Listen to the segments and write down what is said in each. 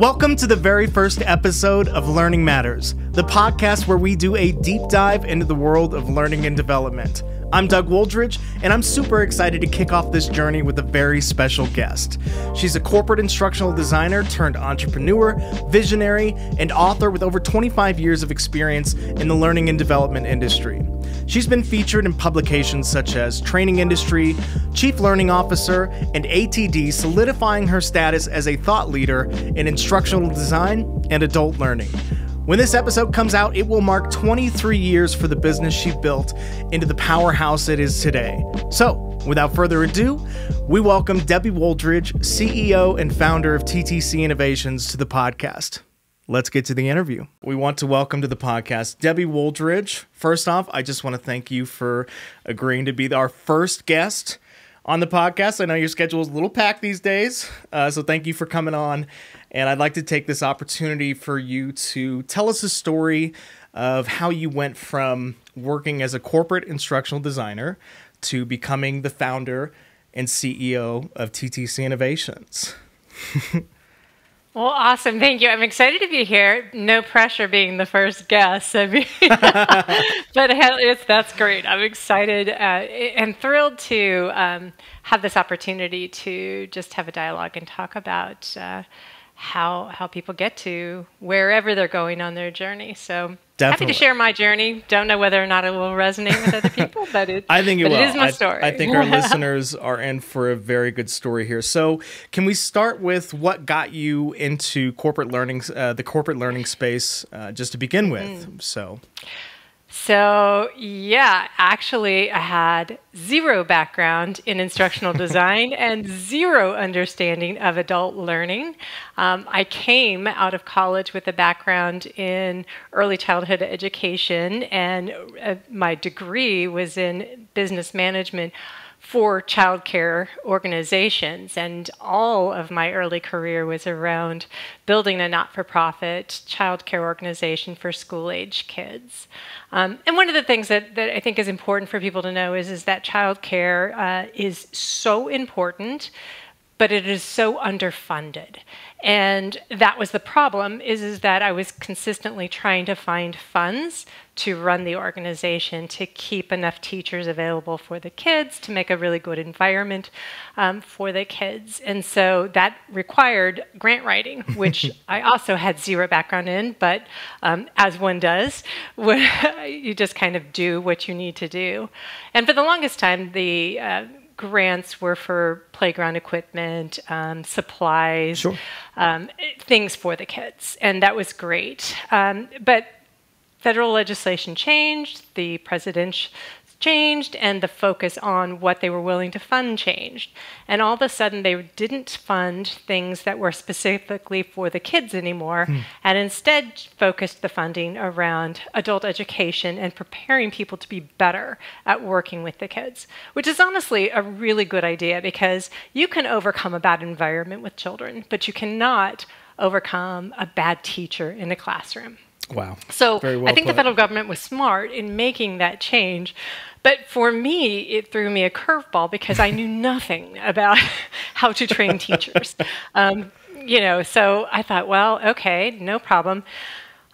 Welcome to the very first episode of Learning Matters, the podcast where we do a deep dive into the world of learning and development. I'm Doug Wooldridge, and I'm super excited to kick off this journey with a very special guest. She's a corporate instructional designer turned entrepreneur, visionary, and author with over 25 years of experience in the learning and development industry. She's been featured in publications such as Training Industry, Chief Learning Officer, and ATD, solidifying her status as a thought leader in instructional design and adult learning. When this episode comes out, it will mark 23 years for the business she built into the powerhouse it is today. So, without further ado, we welcome Debbie Wooldridge, CEO and founder of TTC Innovations, to the podcast. Let's get to the interview. We want to welcome to the podcast Debbie Wooldridge. First off, I just want to thank you for agreeing to be our first guest on the podcast. I know your schedule is a little packed these days, uh, so thank you for coming on. And I'd like to take this opportunity for you to tell us a story of how you went from working as a corporate instructional designer to becoming the founder and CEO of TTC Innovations. Well, awesome. Thank you. I'm excited to be here. No pressure being the first guest. I mean, but it's, that's great. I'm excited uh, and thrilled to um, have this opportunity to just have a dialogue and talk about uh, how how people get to wherever they're going on their journey. So Definitely. happy to share my journey. Don't know whether or not it will resonate with other people, but it I think it will. It is my I, story. I think our listeners are in for a very good story here. So can we start with what got you into corporate learning, uh, the corporate learning space, uh, just to begin with? Mm. So. So, yeah, actually, I had zero background in instructional design and zero understanding of adult learning. Um, I came out of college with a background in early childhood education, and uh, my degree was in business management for childcare organizations. And all of my early career was around building a not for profit childcare organization for school age kids. Um, and one of the things that, that I think is important for people to know is, is that childcare uh, is so important but it is so underfunded. And that was the problem is, is that I was consistently trying to find funds to run the organization, to keep enough teachers available for the kids, to make a really good environment um, for the kids. And so that required grant writing, which I also had zero background in, but um, as one does, you just kind of do what you need to do. And for the longest time, the uh, grants were for playground equipment, um, supplies, sure. um, things for the kids, and that was great. Um, but federal legislation changed. The president changed and the focus on what they were willing to fund changed. And all of a sudden, they didn't fund things that were specifically for the kids anymore hmm. and instead focused the funding around adult education and preparing people to be better at working with the kids, which is honestly a really good idea because you can overcome a bad environment with children, but you cannot overcome a bad teacher in a classroom. Wow. So well I think put. the federal government was smart in making that change. But for me, it threw me a curveball because I knew nothing about how to train teachers. Um, you know, so I thought, well, okay, no problem.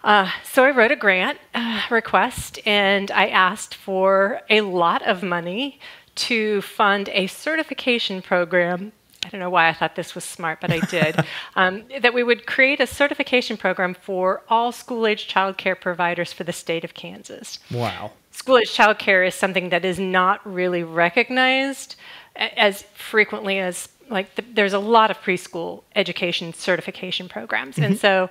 Uh, so I wrote a grant uh, request and I asked for a lot of money to fund a certification program I don't know why I thought this was smart, but I did, um, that we would create a certification program for all school age childcare providers for the state of Kansas. Wow. School age childcare is something that is not really recognized as frequently as, like, the, there's a lot of preschool education certification programs. Mm-hmm. And so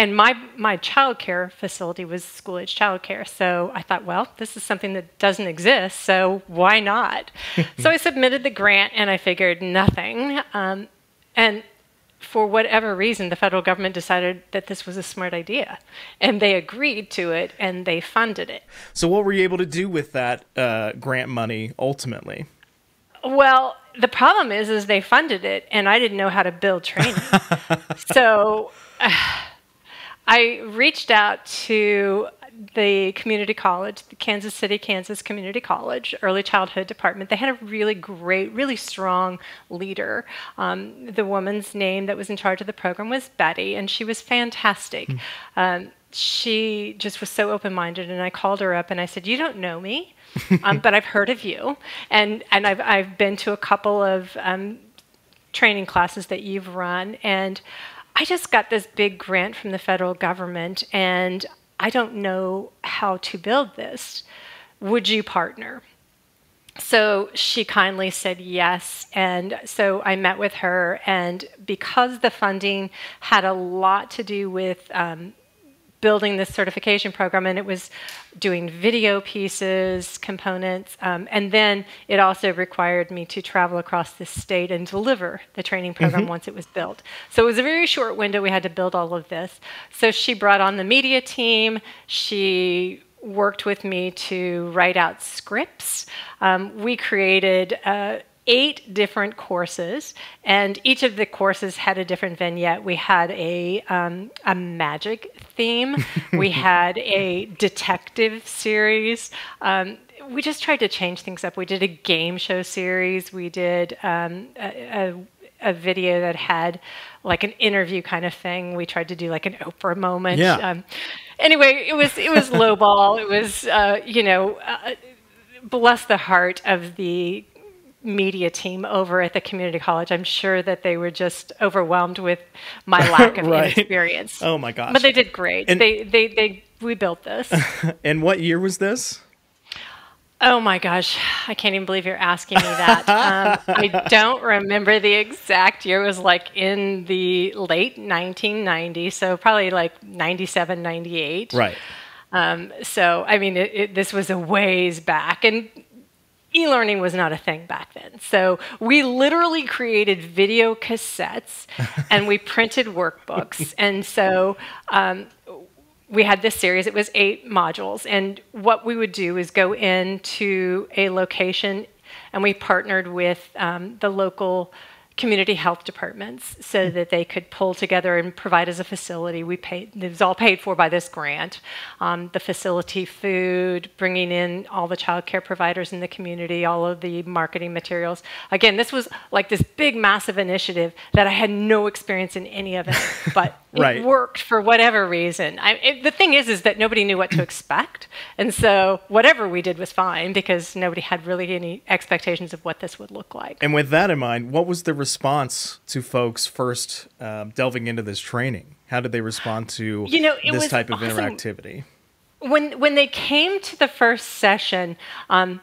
and my my childcare facility was school age childcare. So I thought, well, this is something that doesn't exist, so why not? so I submitted the grant, and I figured nothing. Um, and for whatever reason, the federal government decided that this was a smart idea, and they agreed to it, and they funded it. So what were you able to do with that uh, grant money ultimately? Well, the problem is, is they funded it, and I didn't know how to build training. so. Uh, I reached out to the community college, the Kansas City, Kansas Community College Early Childhood Department. They had a really great, really strong leader. Um, the woman's name that was in charge of the program was Betty, and she was fantastic. Mm. Um, she just was so open-minded, and I called her up and I said, "You don't know me, um, but I've heard of you, and and I've I've been to a couple of um, training classes that you've run, and." I just got this big grant from the federal government and I don't know how to build this. Would you partner? So she kindly said yes. And so I met with her. And because the funding had a lot to do with um, building this certification program, and it was doing video pieces, components, um, and then it also required me to travel across the state and deliver the training program mm-hmm. once it was built. So it was a very short window. We had to build all of this. So she brought on the media team. She worked with me to write out scripts. Um, we created uh, eight different courses, and each of the courses had a different vignette. We had a um, a magic theme. we had a detective series. Um, we just tried to change things up. We did a game show series. We did um, a, a, a, video that had like an interview kind of thing. We tried to do like an Oprah moment. Yeah. Um, anyway, it was it was lowball. It was uh, you know. Uh, bless the heart of the media team over at the community college. I'm sure that they were just overwhelmed with my lack of right. experience. Oh my gosh! But they did great. And they they they we built this. and what year was this? Oh my gosh, I can't even believe you're asking me that. um, I don't remember the exact year. It was like in the late 1990s, so probably like 97, 98. Right. Um, so, I mean, it, it, this was a ways back. And e-learning was not a thing back then. So we literally created video cassettes and we printed workbooks. And so um, we had this series, it was eight modules. And what we would do is go into a location and we partnered with um, the local community health departments so hmm. that they could pull together and provide as a facility. We paid, it was all paid for by this grant. Um, the facility food, bringing in all the child care providers in the community, all of the marketing materials. Again, this was like this big, massive initiative that I had no experience in any of it, but right. it worked for whatever reason. I, it, the thing is, is that nobody knew what to expect. And so whatever we did was fine because nobody had really any expectations of what this would look like. And with that in mind, what was the response to folks first um, delving into this training? How did they respond to you know, this type of awesome. interactivity? When when they came to the first session, um,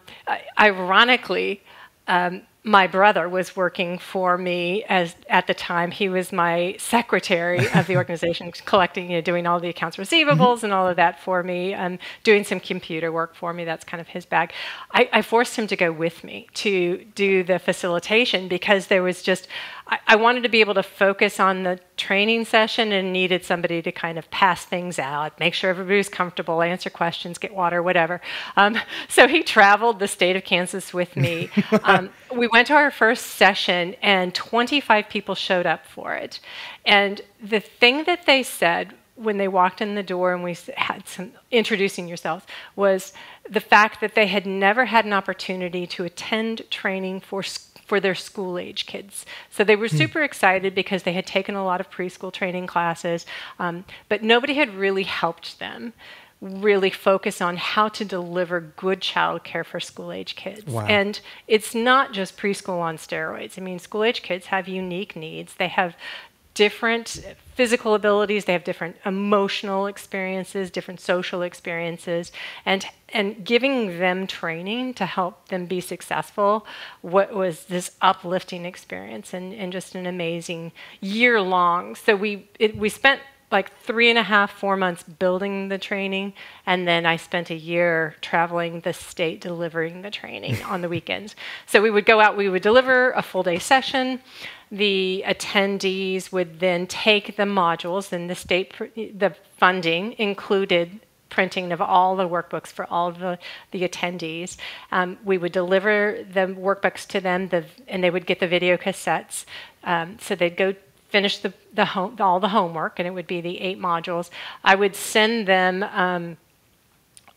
ironically, um, my brother was working for me as at the time. He was my secretary of the organization collecting you know doing all the accounts receivables mm-hmm. and all of that for me and doing some computer work for me. That's kind of his bag. I, I, forced him to go with me to do the facilitation because there was just I, I wanted to be able to focus on the training session and needed somebody to kind of pass things out, make sure everybody was comfortable, answer questions, get water, whatever. Um, so he traveled the state of Kansas with me. um, we went to our first session, and 25 people showed up for it. And the thing that they said when they walked in the door and we had some introducing yourselves was the fact that they had never had an opportunity to attend training for for their school age kids. So they were hmm. super excited because they had taken a lot of preschool training classes, um, but nobody had really helped them really focus on how to deliver good child care for school age kids. Wow. And it's not just preschool on steroids. I mean, school age kids have unique needs. They have different physical abilities, they have different emotional experiences, different social experiences, and and giving them training to help them be successful what was this uplifting experience and, and just an amazing year long. So we it, we spent like three and a half, four months building the training, and then I spent a year traveling the state delivering the training on the weekends. So we would go out, we would deliver a full day session the attendees would then take the modules, and the state, the funding included printing of all the workbooks for all the, the attendees. Um, we would deliver the workbooks to them, the, and they would get the video cassettes. Um, so they'd go finish the, the home, all the homework, and it would be the eight modules. I would send them um,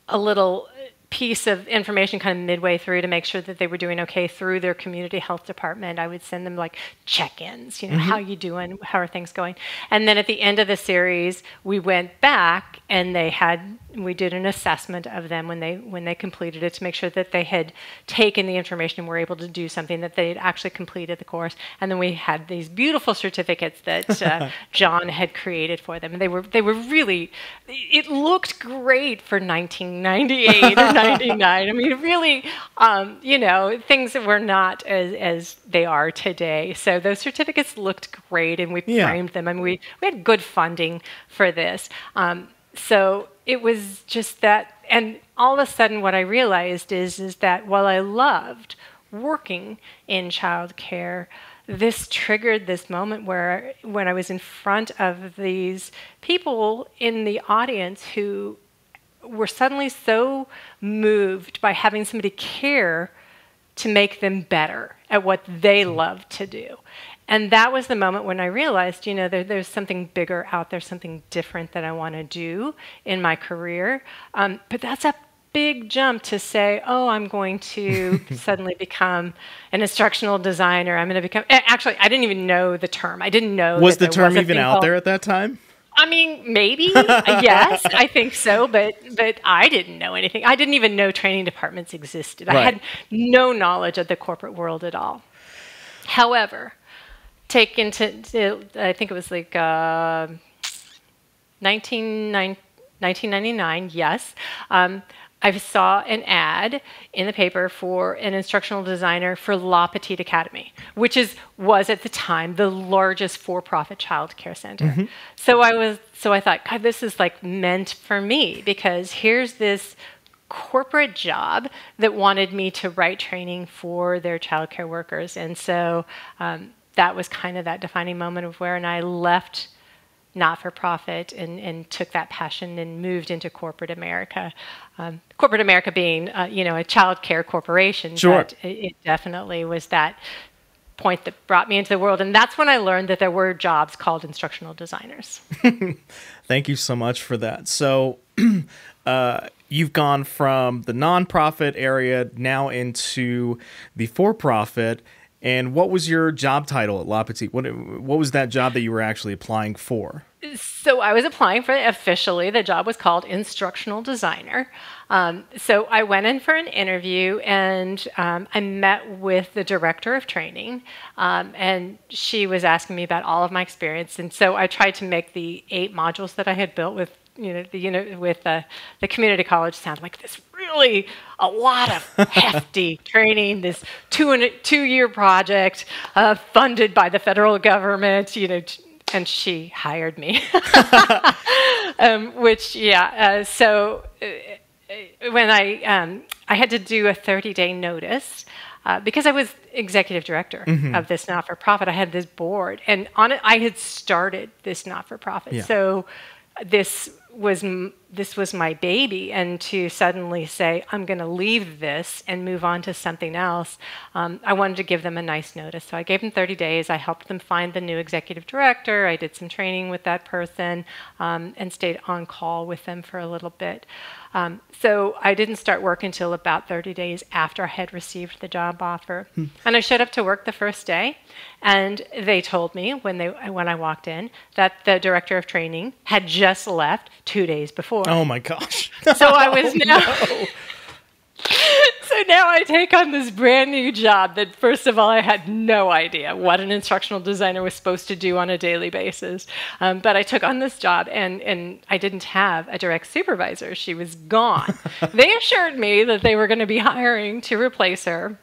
a little piece of information kind of midway through to make sure that they were doing okay through their community health department. I would send them like check-ins, you know, mm-hmm. how you doing? How are things going? And then at the end of the series, we went back and they had we did an assessment of them when they when they completed it to make sure that they had taken the information and were able to do something that they had actually completed the course. And then we had these beautiful certificates that uh, John had created for them, and they were they were really it looked great for 1998 or 99. I mean, really, um, you know, things that were not as, as they are today. So those certificates looked great, and we yeah. framed them. I mean, we, we had good funding for this. Um, so it was just that, and all of a sudden, what I realized is is that while I loved working in childcare, this triggered this moment where when I was in front of these people in the audience who were suddenly so moved by having somebody care to make them better at what they mm-hmm. love to do. And that was the moment when I realized, you know, there, there's something bigger out there, something different that I want to do in my career. Um, but that's a big jump to say, oh, I'm going to suddenly become an instructional designer. I'm going to become. Actually, I didn't even know the term. I didn't know. Was the term even out called, there at that time? I mean, maybe yes, I think so, but but I didn't know anything. I didn't even know training departments existed. Right. I had no knowledge of the corporate world at all. However, take into I think it was like uh, 19, 1999. Yes. Um, I saw an ad in the paper for an instructional designer for La Petite Academy, which is was at the time the largest for-profit child care center. Mm-hmm. So I was so I thought, God, this is like meant for me because here's this corporate job that wanted me to write training for their child care workers, and so um, that was kind of that defining moment of where, and I left not for profit and, and took that passion and moved into corporate America. Um, corporate America being, uh, you know, a child care corporation. Sure. But it, it, definitely was that point that brought me into the world. And that's when I learned that there were jobs called instructional designers. Thank you so much for that. So, uh, you've gone from the nonprofit area now into the for profit and what was your job title at La Petite? What what was that job that you were actually applying for? So I was applying for it officially. The job was called instructional designer. Um, so I went in for an interview and um, I met with the director of training, um, and she was asking me about all of my experience. And so I tried to make the eight modules that I had built with you know, the unit with uh, the community college sound like this really a lot of hefty training, this two and two year project uh, funded by the federal government, you know, and she hired me. um, which, yeah, uh, so uh, when I, um, I had to do a 30 day notice. Uh, because I was executive director mm-hmm. of this not for profit, I had this board, and on it, I had started this not for profit. Yeah. So this was this was my baby, and to suddenly say I'm going to leave this and move on to something else, um, I wanted to give them a nice notice. So I gave them 30 days. I helped them find the new executive director. I did some training with that person, um, and stayed on call with them for a little bit. Um, so I didn't start work until about 30 days after I had received the job offer. Hmm. And I showed up to work the first day, and they told me when they when I walked in that the director of training had just left two days before. Oh my gosh! So I was now. no. so now I take on this brand new job that, first of all, I had no idea what an instructional designer was supposed to do on a daily basis. Um, but I took on this job and, and I didn't have a direct supervisor. She was gone. they assured me that they were going to be hiring to replace her.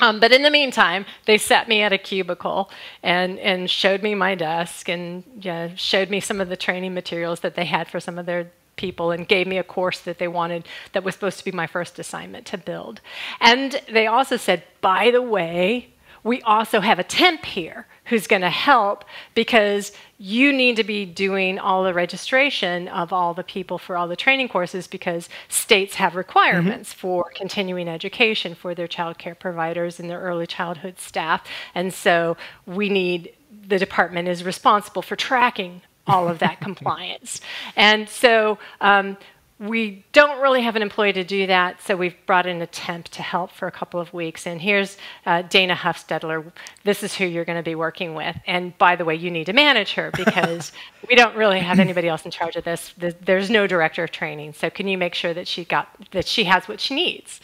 Um, but in the meantime, they set me at a cubicle and, and showed me my desk and yeah, showed me some of the training materials that they had for some of their people and gave me a course that they wanted that was supposed to be my first assignment to build. And they also said, by the way, we also have a temp here who's going to help because you need to be doing all the registration of all the people for all the training courses because states have requirements mm-hmm. for continuing education for their child care providers and their early childhood staff. And so we need the department is responsible for tracking all of that compliance. And so um, we don't really have an employee to do that, so we've brought in a temp to help for a couple of weeks. And here's uh, Dana Huffstetler. This is who you're going to be working with. And by the way, you need to manage her because we don't really have anybody else in charge of this. There's no director of training, so can you make sure that she got that she has what she needs?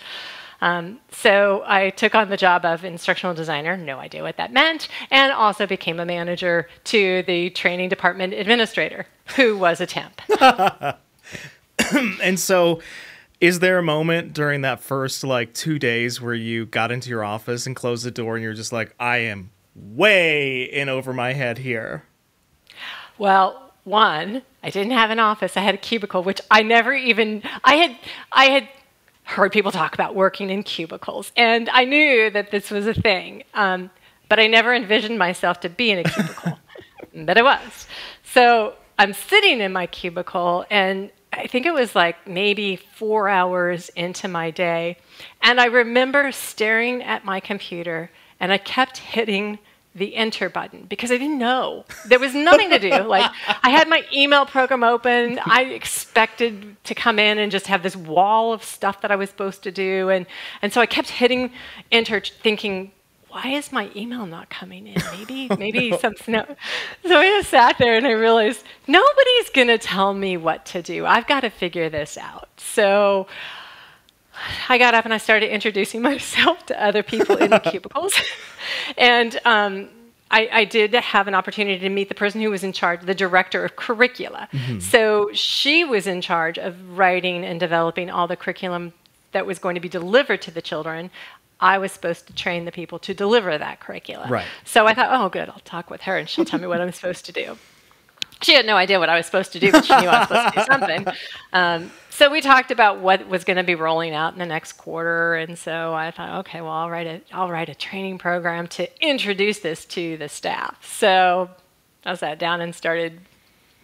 Um, so I took on the job of instructional designer, no idea what that meant, and also became a manager to the training department administrator, who was a temp. and so is there a moment during that first like two days where you got into your office and closed the door and you're just like i am way in over my head here well one i didn't have an office i had a cubicle which i never even i had i had heard people talk about working in cubicles and i knew that this was a thing um, but i never envisioned myself to be in a cubicle but i was so i'm sitting in my cubicle and I think it was like maybe four hours into my day. And I remember staring at my computer and I kept hitting the enter button because I didn't know. There was nothing to do. Like I had my email program open. I expected to come in and just have this wall of stuff that I was supposed to do. And, and so I kept hitting enter thinking, why is my email not coming in? Maybe, oh, maybe something. No. So I just sat there and I realized nobody's going to tell me what to do. I've got to figure this out. So I got up and I started introducing myself to other people in the cubicles. and um, I, I, did have an opportunity to meet the person who was in charge, the director of curricula. Mm-hmm. So she was in charge of writing and developing all the curriculum that was going to be delivered to the children. I was supposed to train the people to deliver that curriculum. Right. So I thought, oh, good, I'll talk with her and she'll tell me what I'm supposed to do. She had no idea what I was supposed to do, but she knew I was supposed to do something. Um, so we talked about what was going to be rolling out in the next quarter, and so I thought, okay, well, I'll write a I'll write a training program to introduce this to the staff. So I sat down and started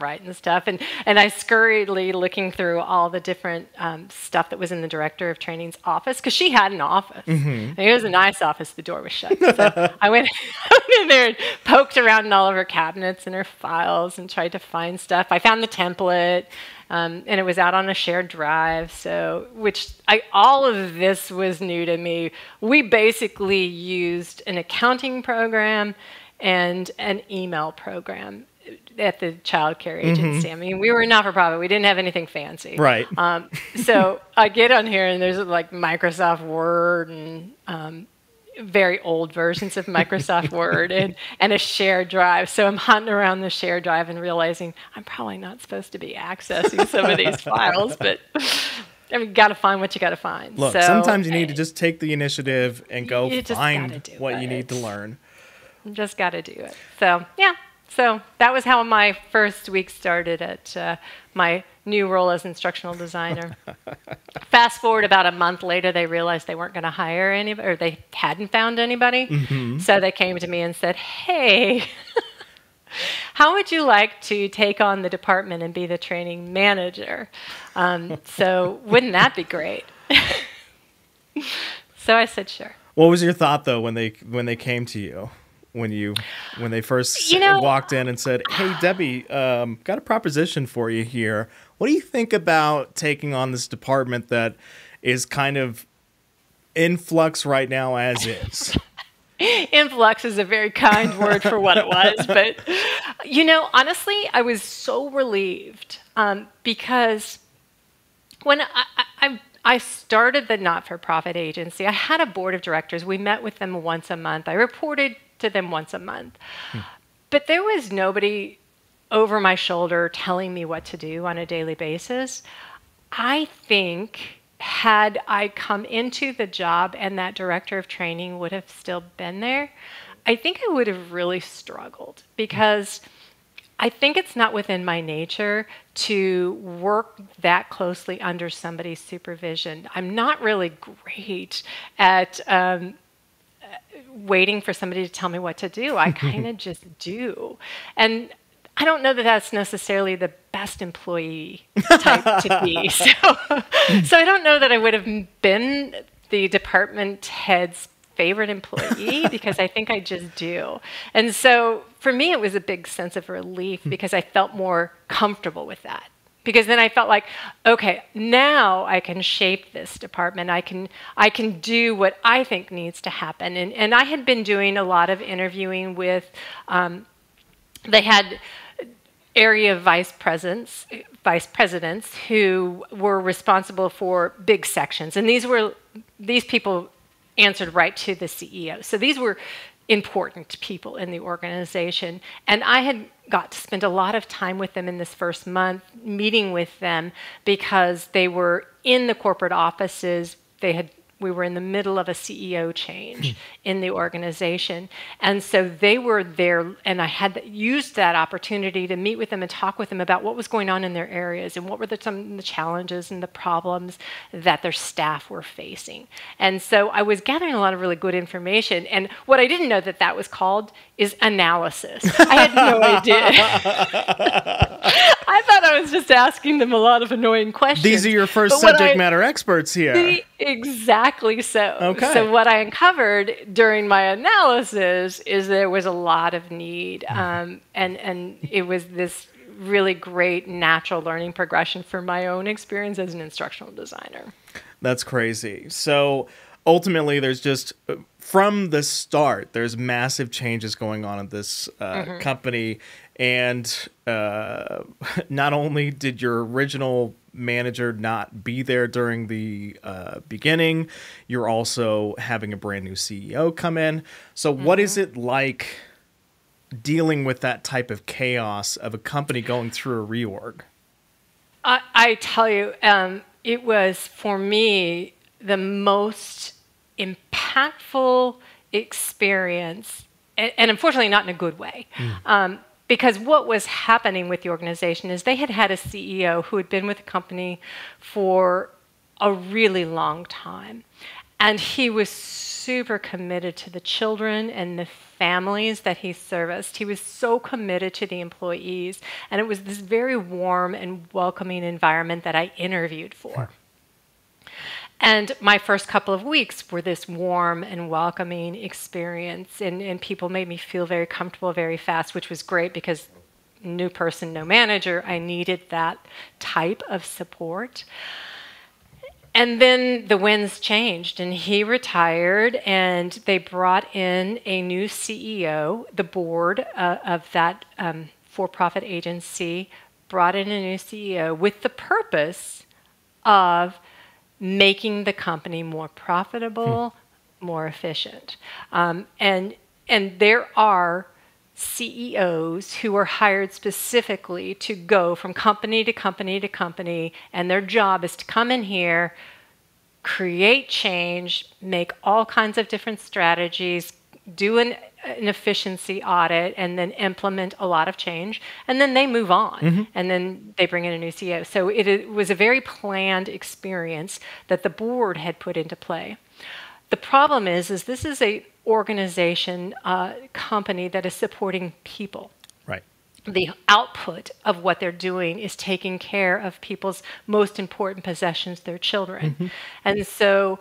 writing stuff and and I scurriedly looking through all the different um, stuff that was in the director of training's office because she had an office. Mm-hmm. it was a nice office. The door was shut. So I went, went in there and poked around in all of her cabinets and her files and tried to find stuff. I found the template. Um, and it was out on a shared drive. So, which I, all of this was new to me. We basically used an accounting program and an email program at the child care mm-hmm. agency. Mm-hmm. I mean, we were not for profit. We didn't have anything fancy. Right. Um, so I get on here and there's like Microsoft Word and um, very old versions of Microsoft Word and, and a shared drive. So I'm hunting around the shared drive and realizing I'm probably not supposed to be accessing some of these files, but I mean, got to find what you got to find. Look, so, sometimes you need to just take the initiative and go find what it. you need to learn. just got to do it. So, yeah, so that was how my first week started at uh, my new role as instructional designer. Fast forward about a month later, they realized they weren't going to hire anybody, or they hadn't found anybody. Mm-hmm. So they came to me and said, "Hey." How would you like to take on the department and be the training manager? Um, so, wouldn't that be great? so I said, sure. What was your thought though when they when they came to you? When you when they first you know, walked in and said, "Hey, Debbie, um, got a proposition for you here. What do you think about taking on this department that is kind of in flux right now as is?" Influx is a very kind word for what it was, but you know, honestly, I was so relieved um, because when I, I, I started the not for profit agency, I had a board of directors. We met with them once a month. I reported to them once a month. Hmm. But there was nobody over my shoulder telling me what to do on a daily basis. I think had I come into the job and that director of training would have still been there, I think I would have really struggled because I think it's not within my nature to work that closely under somebody's supervision. I'm not really great at um, waiting for somebody to tell me what to do. I kind of just do. And I don't know that that's necessarily the best employee type to be. So, so I don't know that I would have been the department head's favorite employee because I think I just do. And so for me, it was a big sense of relief hmm. because I felt more comfortable with that. Because then I felt like, okay, now I can shape this department. I can I can do what I think needs to happen. And and I had been doing a lot of interviewing with. Um, they had area vice presidents vice presidents who were responsible for big sections and these were these people answered right to the CEO so these were important people in the organization. And I had got to spend a lot of time with them in this first month, meeting with them because they were in the corporate offices. They had we were in the middle of a CEO change hmm. in the organization. And so they were there, and I had used that opportunity to meet with them and talk with them about what was going on in their areas and what were the, some of the challenges and the problems that their staff were facing. And so I was gathering a lot of really good information. And what I didn't know that that was called is analysis. I had no idea. I thought I was just asking them a lot of annoying questions. These are your first subject I, matter experts here. The, exactly so. Okay. So what I uncovered during my analysis is there was a lot of need, mm-hmm. um, and and it was this really great natural learning progression for my own experience as an instructional designer. That's crazy. So ultimately there's just from the start there's massive changes going on in this uh, mm-hmm. company and uh, not only did your original manager not be there during the uh, beginning you're also having a brand new ceo come in so mm-hmm. what is mm-hmm. it like dealing with that type of chaos of a company going through a reorg i, I tell you um, it was for me the most impactful experience, and, and unfortunately, not in a good way. Mm. Um, because what was happening with the organization is they had had a CEO who had been with the company for a really long time. And he was super committed to the children and the families that he serviced. He was so committed to the employees. And it was this very warm and welcoming environment that I interviewed for. Hmm. And my first couple of weeks were this warm and welcoming experience, and, and people made me feel very comfortable very fast, which was great because new person, no manager, I needed that type of support. And then the winds changed, and he retired, and they brought in a new CEO. The board uh, of that um, for profit agency brought in a new CEO with the purpose of making the company more profitable, hmm. more efficient. Um, and, and there are CEOs who are hired specifically to go from company to company to company, and their job is to come in here, create change, make all kinds of different strategies, do an an efficiency audit and then implement a lot of change and then they move on mm-hmm. and then they bring in a new ceo so it, it, was a very planned experience that the board had put into play. The problem is is this is a organization uh, company that is supporting people. Right. The output of what they're doing is taking care of people's most important possessions their children. Mm-hmm. and so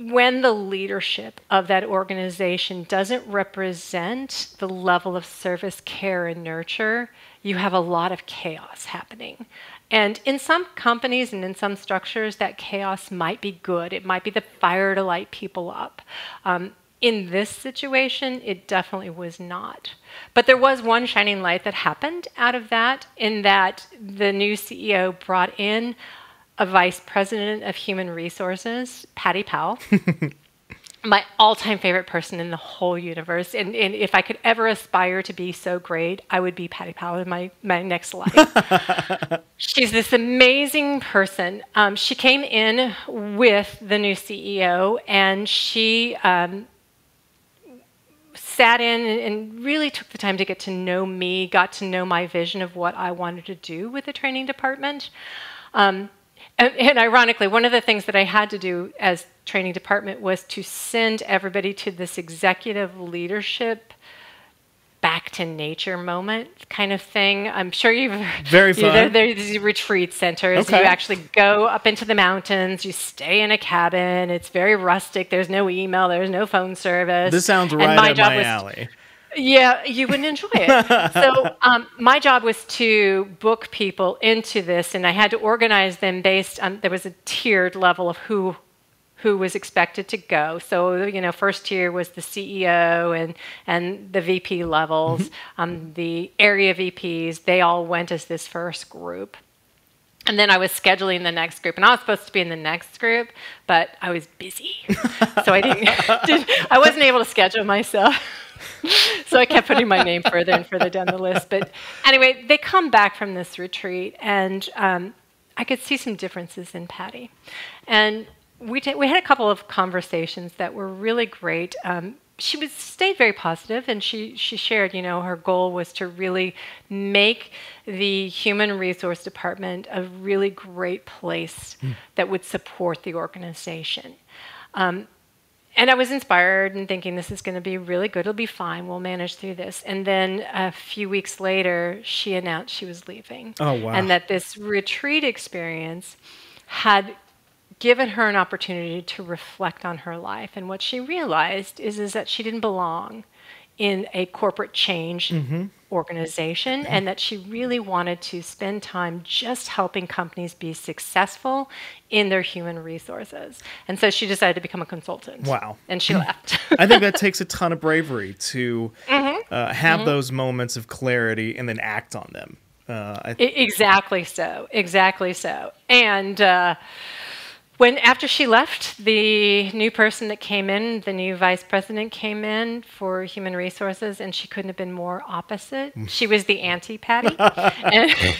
when the leadership of that organization doesn't represent the level of service, care, and nurture, you have a lot of chaos happening. And in some companies and in some structures, that chaos might be good. It might be the fire to light people up. Um, in this situation, it definitely was not. But there was one shining light that happened out of that, in that the new CEO brought in a vice president of human resources, Patty Powell. my all-time favorite person in the whole universe. And, and, if I could ever aspire to be so great, I would be Patty Powell in my, my next life. She's this amazing person. Um, she came in with the new CEO, and she um, sat in and, and, really took the time to get to know me, got to know my vision of what I wanted to do with the training department. Um, and, and, ironically, one of the things that I had to do as training department was to send everybody to this executive leadership back to nature moment kind of thing. I'm sure you've very fun. You know, there's these retreat centers. Okay. You actually go up into the mountains. You stay in a cabin. It's very rustic. There's no email. There's no phone service. This sounds right and my up my alley. Yeah, you wouldn't enjoy it. so um, my job was to book people into this, and I had to organize them based on there was a tiered level of who who was expected to go. So you know, first tier was the CEO and and the VP levels, mm-hmm. um, the area VPs. They all went as this first group. And then I was scheduling the next group, and I was supposed to be in the next group, but I was busy, so I didn't. did, I wasn't able to schedule myself. so I kept putting my name further and further down the list. But anyway, they come back from this retreat, and um, I could see some differences in Patty. And we, we had a couple of conversations that were really great. Um, she was stayed very positive and she she shared you know her goal was to really make the human resource department a really great place mm. that would support the organization um, and I was inspired and thinking this is going to be really good. It'll be fine. We'll manage through this. And then a few weeks later, she announced she was leaving. Oh wow! And that this retreat experience had given her an opportunity to reflect on her life. And what she realized is, is that she didn't belong in a corporate change mm-hmm. Organization and that she really wanted to spend time just helping companies be successful in their human resources. And so she decided to become a consultant. Wow. And she left. I think that takes a ton of bravery to mm-hmm. uh, have mm-hmm. those moments of clarity and then act on them. Uh, th- exactly so. Exactly so. And, uh, when after she left, the new person that came in, the new vice president came in for human resources, and she couldn't have been more opposite. Mm. She was the anti Patty. it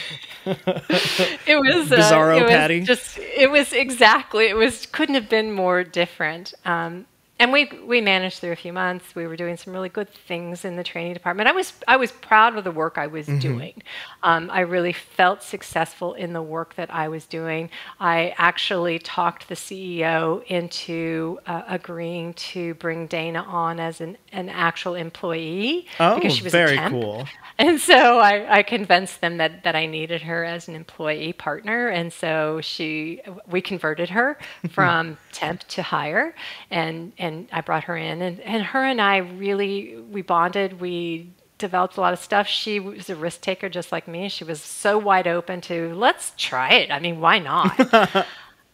was uh, bizarro it was Patty. Just it was exactly it was couldn't have been more different. Um, and we we managed through a few months. We were doing some really good things in the training department. I was I was proud of the work I was mm-hmm. doing. Um, I really felt successful in the work that I was doing. I actually talked the CEO into uh, agreeing to bring Dana on as an, an actual employee oh, because she was very a temp. cool. And so I, I, convinced them that, that I needed her as an employee partner. And so she, we converted her from temp to hire, and and I brought her in, and and her and I really we bonded. We developed a lot of stuff. She was a risk taker just like me. She was so wide open to let's try it. I mean, why not?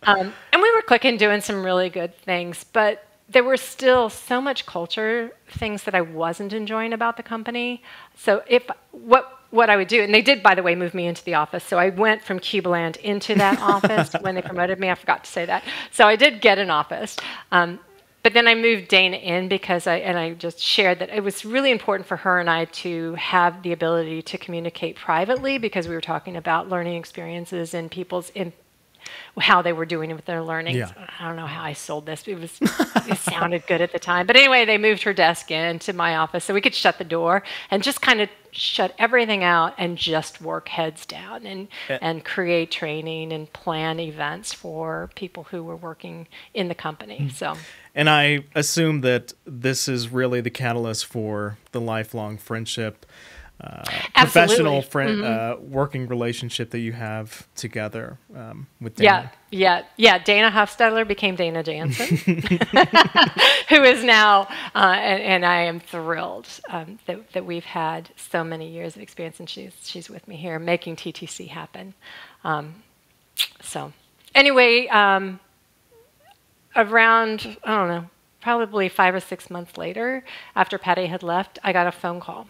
um, and we were clicking, doing some really good things, but there were still so much culture things that I wasn't enjoying about the company. So if what what I would do, and they did, by the way, move me into the office. So I went from Cubeland into that office when they promoted me. I forgot to say that. So I did get an office. Um, but then I moved Dana in because I, and I just shared that it was really important for her and I to have the ability to communicate privately because we were talking about learning experiences and people's in, how they were doing with their learning. Yeah. I don't know how I sold this. It was it sounded good at the time. But anyway, they moved her desk into my office so we could shut the door and just kind of shut everything out and just work heads down and yeah. and create training and plan events for people who were working in the company. Mm. So and I assume that this is really the catalyst for the lifelong friendship uh, professional friend mm-hmm. uh, working relationship that you have together um, with Dana. Yeah, yeah, yeah. Dana Hofstadler became Dana Jansen, who is now, uh, and, and, I am thrilled um, that, that we've had so many years of experience, and she's she's with me here making TTC happen. Um, so, anyway, um, around I don't know, probably five or six months later, after Patty had left, I got a phone call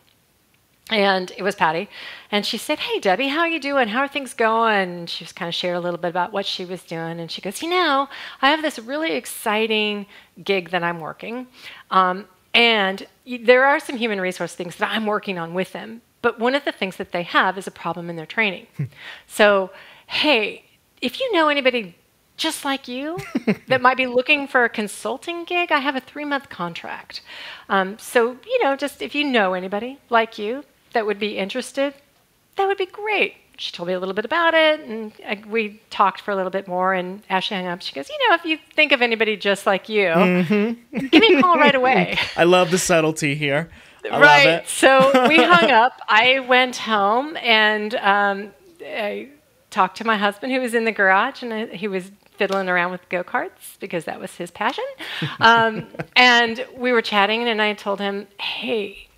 and it was Patty. And she said, Hey, Debbie, how are you doing? How are things going? And she was kind of shared a little bit about what she was doing. And she goes, You know, I have this really exciting gig that I'm working. Um, and there are some human resource things that I'm working on with them. But one of the things that they have is a problem in their training. Hmm. so, hey, if you know anybody just like you that might be looking for a consulting gig, I have a three month contract. Um, so, you know, just if you know anybody like you that would be interested, that would be great. She told me a little bit about it, and I, we talked for a little bit more. And as she hung up, she goes, "You know, if you think of anybody just like you, mm-hmm. give me a call right away." I love the subtlety here. I right. so we hung up. I went home and um, I talked to my husband, who was in the garage, and I, he was fiddling around with go karts because that was his passion. Um, and we were chatting, and I told him, "Hey,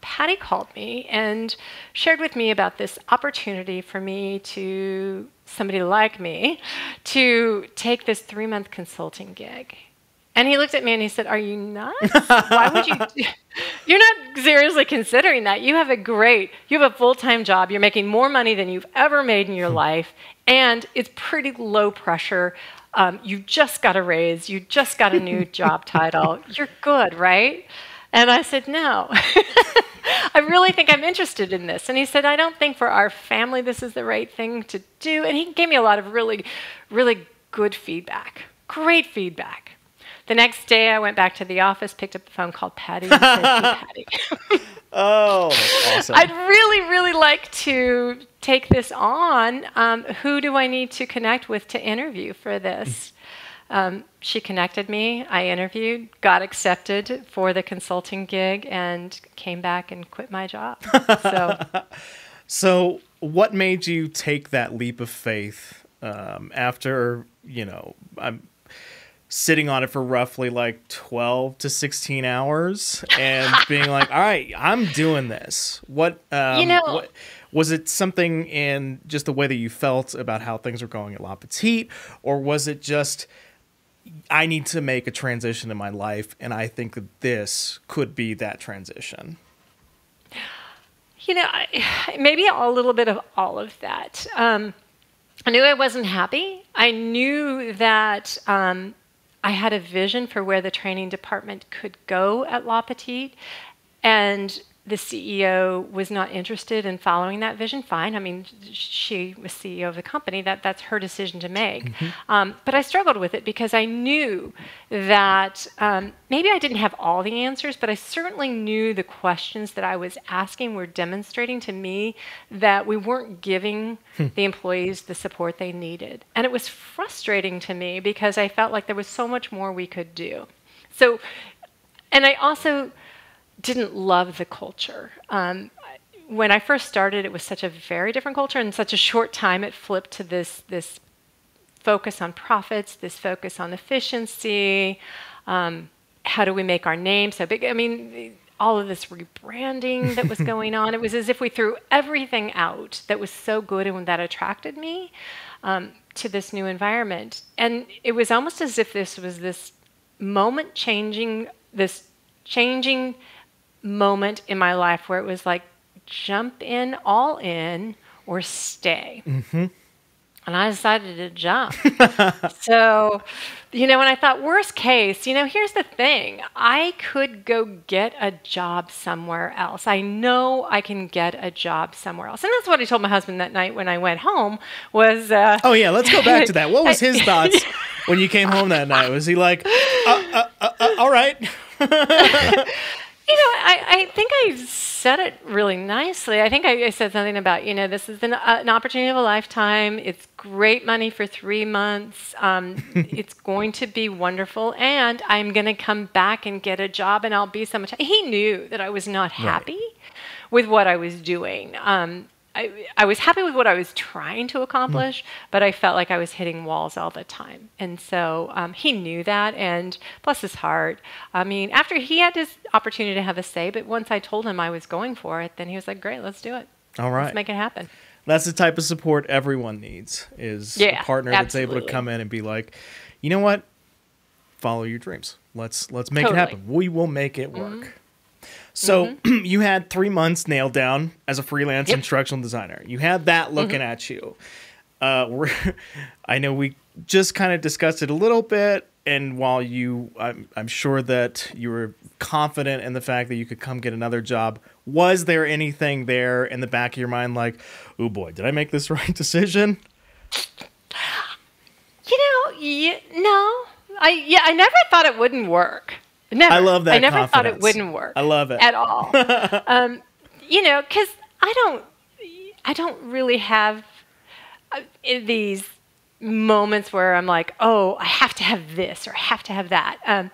Patty called me and shared with me about this opportunity for me to, somebody like me, to take this three month consulting gig. And he looked at me and he said, Are you nuts? Why would you? You're not seriously considering that. You have a great, you have a full time job. You're making more money than you've ever made in your life. And it's pretty low pressure. Um, you just got a raise. You just got a new job title. You're good, right? And I said, No. I really think I'm interested in this. And he said, I don't think for our family this is the right thing to do. And he gave me a lot of really, really good feedback. Great feedback. The next day, I went back to the office, picked up the phone, called Patty, and said, hey, Patty. oh, that's awesome. I'd really, really like to take this on. Um, who do I need to connect with to interview for this? Um, she connected me. I interviewed, got accepted for the consulting gig, and came back and quit my job. So, so what made you take that leap of faith um, after you know? I'm sitting on it for roughly like 12 to 16 hours and being like all right i'm doing this what um, you know what, was it something in just the way that you felt about how things were going at la petite or was it just i need to make a transition in my life and i think that this could be that transition you know maybe a little bit of all of that um, I knew I wasn't happy. I knew that um, I had a vision for where the training department could go at La Petite, and the CEO was not interested in following that vision, fine. I mean, she was CEO of the company. That that's her decision to make. Mm-hmm. Um, but I struggled with it because I knew that um, maybe I didn't have all the answers, but I certainly knew the questions that I was asking were demonstrating to me that we weren't giving hmm. the employees the support they needed, and it was frustrating to me because I felt like there was so much more we could do. So, and I also didn't love the culture. Um, when I first started, it was such a very different culture. In such a short time, it flipped to this this focus on profits, this focus on efficiency. Um, how do we make our name so big? I mean, all of this rebranding that was going on. It was as if we threw everything out that was so good and that attracted me um, to this new environment. And it was almost as if this was this moment changing, this changing moment in my life where it was like jump in all in or stay. Mm-hmm. And I decided to jump. so, you know, when I thought, worst case, you know, here's the thing I could go get a job somewhere else. I know I can get a job somewhere else. And that's what I told my husband that night when I went home was. Uh, oh, yeah, let's go back to that. What was his thoughts when you came home that night? Was he like, uh, uh, uh, uh all right? You know, I, I think I said it really nicely. I think I, I said something about, you know, this is an, uh, an, opportunity of a lifetime. It's great money for three months. Um, it's going to be wonderful. And I'm going to come back and get a job and I'll be so much. He knew that I was not happy right. with what I was doing. Um, I, I was happy with what I was trying to accomplish, mm. but I felt like I was hitting walls all the time. And so um, he knew that, and bless his heart. I mean, after he had his opportunity to have a say, but once I told him I was going for it, then he was like, great, let's do it. All right. Let's make it happen. That's the type of support everyone needs is yeah, a partner absolutely. that's able to come in and be like, you know what? Follow your dreams. Let's let's make totally. it happen. We will make it work. Mm-hmm. So mm-hmm. you had three months nailed down as a freelance yep. instructional designer. You had that looking mm-hmm. at you. Uh, I know we just kind of discussed it a little bit, and while you, I'm, I'm sure that you were confident in the fact that you could come get another job. Was there anything there in the back of your mind, like, oh boy, did I make this right decision? You know, yeah, no, I yeah, I never thought it wouldn't work. Never. I love that. I never confidence. thought it wouldn't work. I love it at all. um, you know, because I don't, I don't really have uh, these moments where I'm like, oh, I have to have this or I have to have that. Um,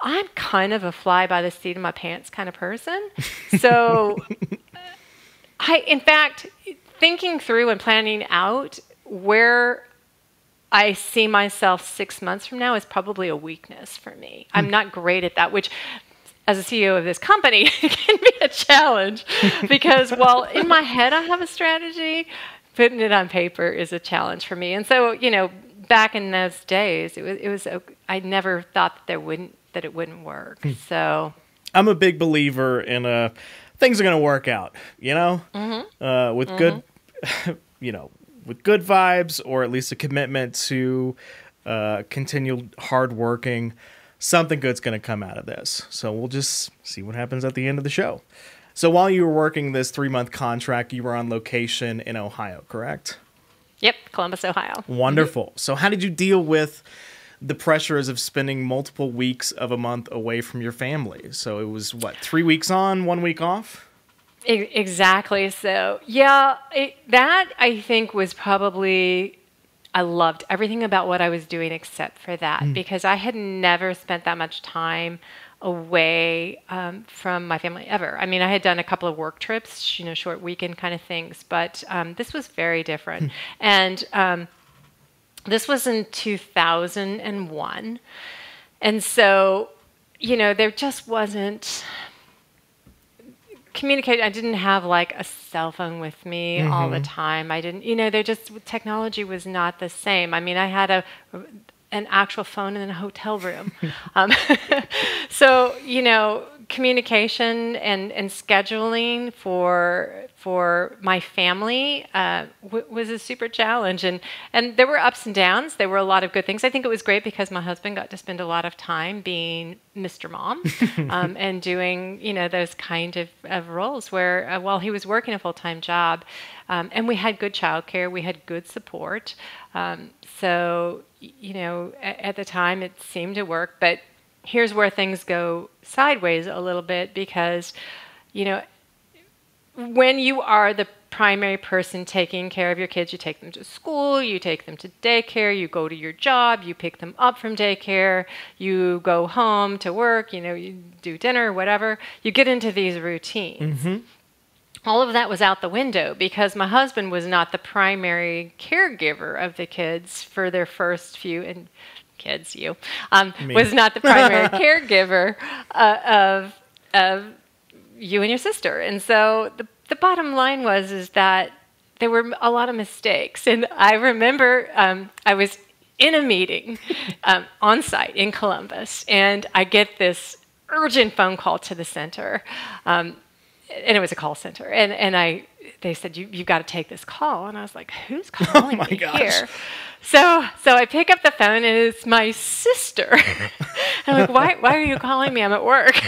I'm kind of a fly by the seat of my pants kind of person. So, I, in fact, thinking through and planning out where I see myself six months from now is probably a weakness for me. I'm hmm. not great at that, which as a CEO of this company can be a challenge because while in my head I have a strategy, putting it on paper is a challenge for me. And so, you know, back in those days, it was it was I never thought that there wouldn't that it wouldn't work. Hmm. So I'm a big believer in uh things are going to work out, you know? Mm-hmm. Uh, with mm-hmm. good you know, with good vibes or at least a commitment to uh continued hard working something good's going to come out of this. So we'll just see what happens at the end of the show. So while you were working this three month contract, you were on location in Ohio, correct? Yep, Columbus, Ohio. Wonderful. Mm-hmm. So, how did you deal with the pressures of spending multiple weeks of a month away from your family? So, it was what, three weeks on, one week off? Exactly. So, yeah, it, that I think was probably I loved everything about what I was doing except for that mm. because I had never spent that much time away um, from my family ever. I mean, I had done a couple of work trips, you know, short weekend kind of things, but um, this was very different. Mm. And um, this was in 2001. And so, you know, there just wasn't communicate. I didn't have like a cell phone with me mm-hmm. all the mm-hmm. time. I didn't, you know, they just technology was not the same. I mean, I had a an actual phone in a hotel room. um, so you know, communication and, and scheduling for for my family uh, w- was a super challenge, and and there were ups and downs. There were a lot of good things. I think it was great because my husband got to spend a lot of time being Mr. Mom um, and doing you know those kind of, of roles where uh, while he was working a full time job, um, and we had good childcare, we had good support. Um, so you know at, at the time it seemed to work, but here's where things go sideways a little bit because, you know, when you are the primary person taking care of your kids, you take them to school, you take them to daycare, you go to your job, you pick them up from daycare, you go home to work, you know, you do dinner, whatever. You get into these routines. Mm-hmm. All of that was out the window because my husband was not the primary caregiver of the kids for their first few and kids, you, um, was not the primary caregiver uh, of, of you and your sister. And so the, the bottom line was is that there were a lot of mistakes. And I remember um, I was in a meeting um, on site in Columbus, and I get this urgent phone call to the center. Um, and it was a call center. And, and I, they said, you, you've got to take this call. And I was like, who's oh calling oh me gosh. here? So, so I pick up the phone and it's my sister. I'm like, why, why are you calling me? I'm at work.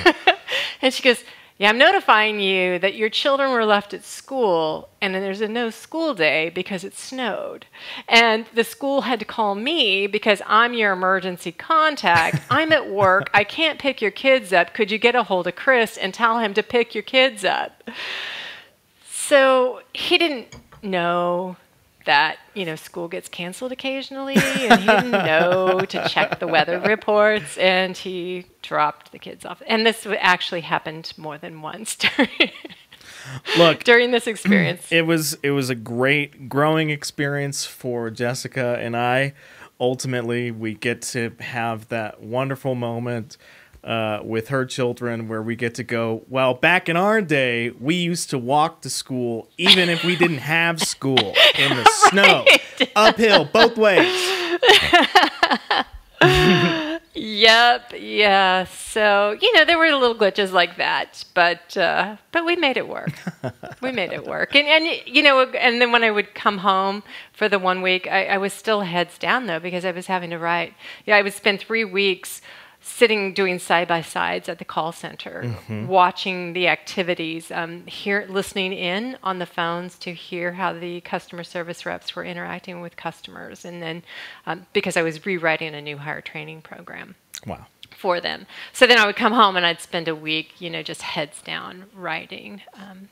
and she goes, yeah, I'm notifying you that your children were left at school and then there's a no school day because it snowed. And the school had to call me because I'm your emergency contact. I'm at work. I can't pick your kids up. Could you get a hold of Chris and tell him to pick your kids up? So he didn't know that you know school gets canceled occasionally and he didn't know to check the weather reports and he dropped the kids off. And this actually happened more than once during look during this experience. it was it was a great growing experience for jessica and i. Ultimately we get to have that wonderful moment uh, with her children where we get to go, well, back in our day, we used to walk to school even if we didn't have school in the snow, uphill, both ways. yep, yeah. So, you know, there were little glitches like that, but uh, but we made it work. we made it work. And, and, you know, and then when I would come home for the one week, I, I was still heads down, though, because I was having to write. Yeah, I would spend three weeks sitting doing side by sides at the call center, mm-hmm. watching the activities, um, hear, listening in on the phones to hear how the customer service reps were interacting with customers, and then um, because I was rewriting a new hire training program. Wow. For them, so then I would come home and I'd spend a week, you know, just heads down writing. Um,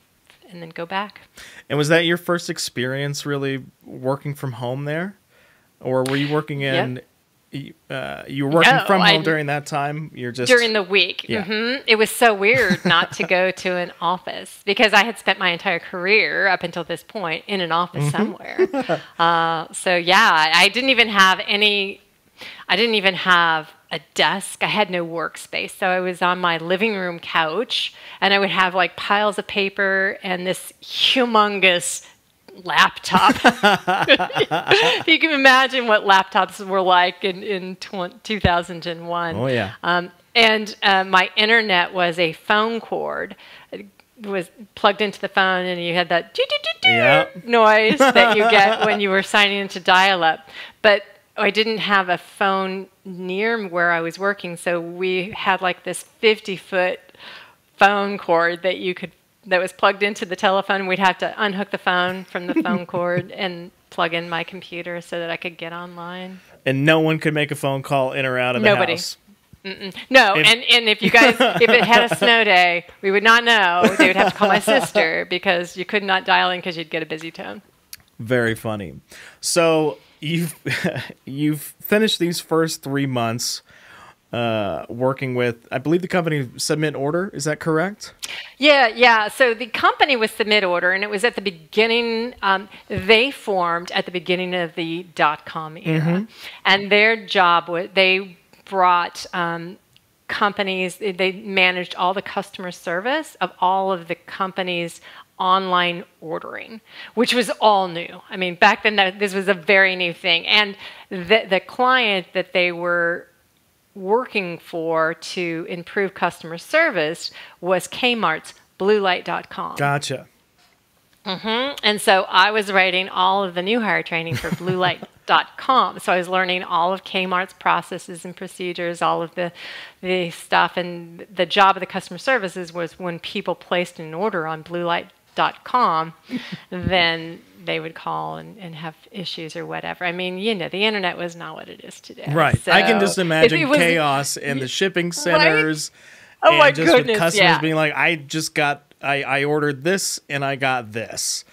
and then go back. And was that your first experience really working from home there? Or were you working in yep uh, you were working no, from home I, during that time. You're just during the week. Yeah. Mm-hmm. It was so weird not to go to an office because I had spent my entire career up until this point in an office mm-hmm. somewhere. uh, so yeah, I didn't even have any. I didn't even have a desk. I had no workspace. So I was on my living room couch and I would have like piles of paper and this humongous laptop. you can imagine what laptops were like in, in 2001. Oh, yeah. Um, and uh, my internet was a phone cord it was plugged into the phone and you had that yeah. noise that you get when you were signing into dial-up but I didn't have a phone near where I was working, so we had like this 50 foot phone cord that you could that was plugged into the telephone. We'd have to unhook the phone from the phone cord and plug in my computer so that I could get online. And no one could make a phone call in or out of the Nobody. house. Mm-mm. No, if, and, and if you guys, if it had a snow day, we would not know. They would have to call my sister because you could not dial in because you'd get a busy tone. Very funny. So you've you've finished these first three months uh, working with, I believe the company Submit Order. Is that correct? Yeah, yeah. So the company was Submit Order, and it was at the beginning. Um, they formed at the beginning of the dot com era, mm-hmm. and their job was they brought. Um, companies they managed all the customer service of all of the companies online ordering, which was all new. I mean, back then, that, this was a very new thing. And the, the client that they were working for to improve customer service was Kmart's bluelight.com. Gotcha. Mm-hmm. And so I was writing all of the new hire training for bluelight.com. so I was learning all of Kmart's processes and procedures, all of the the stuff. And the job of the customer services was when people placed an order on bluelight.com dot com, then they would call and, and have issues or whatever. I mean, you know, the internet was not what it is today. Right. So I can just imagine was, chaos in the shipping centers. Right? Oh my just goodness, with customers yeah. being like, I just got I, I ordered this and I got this.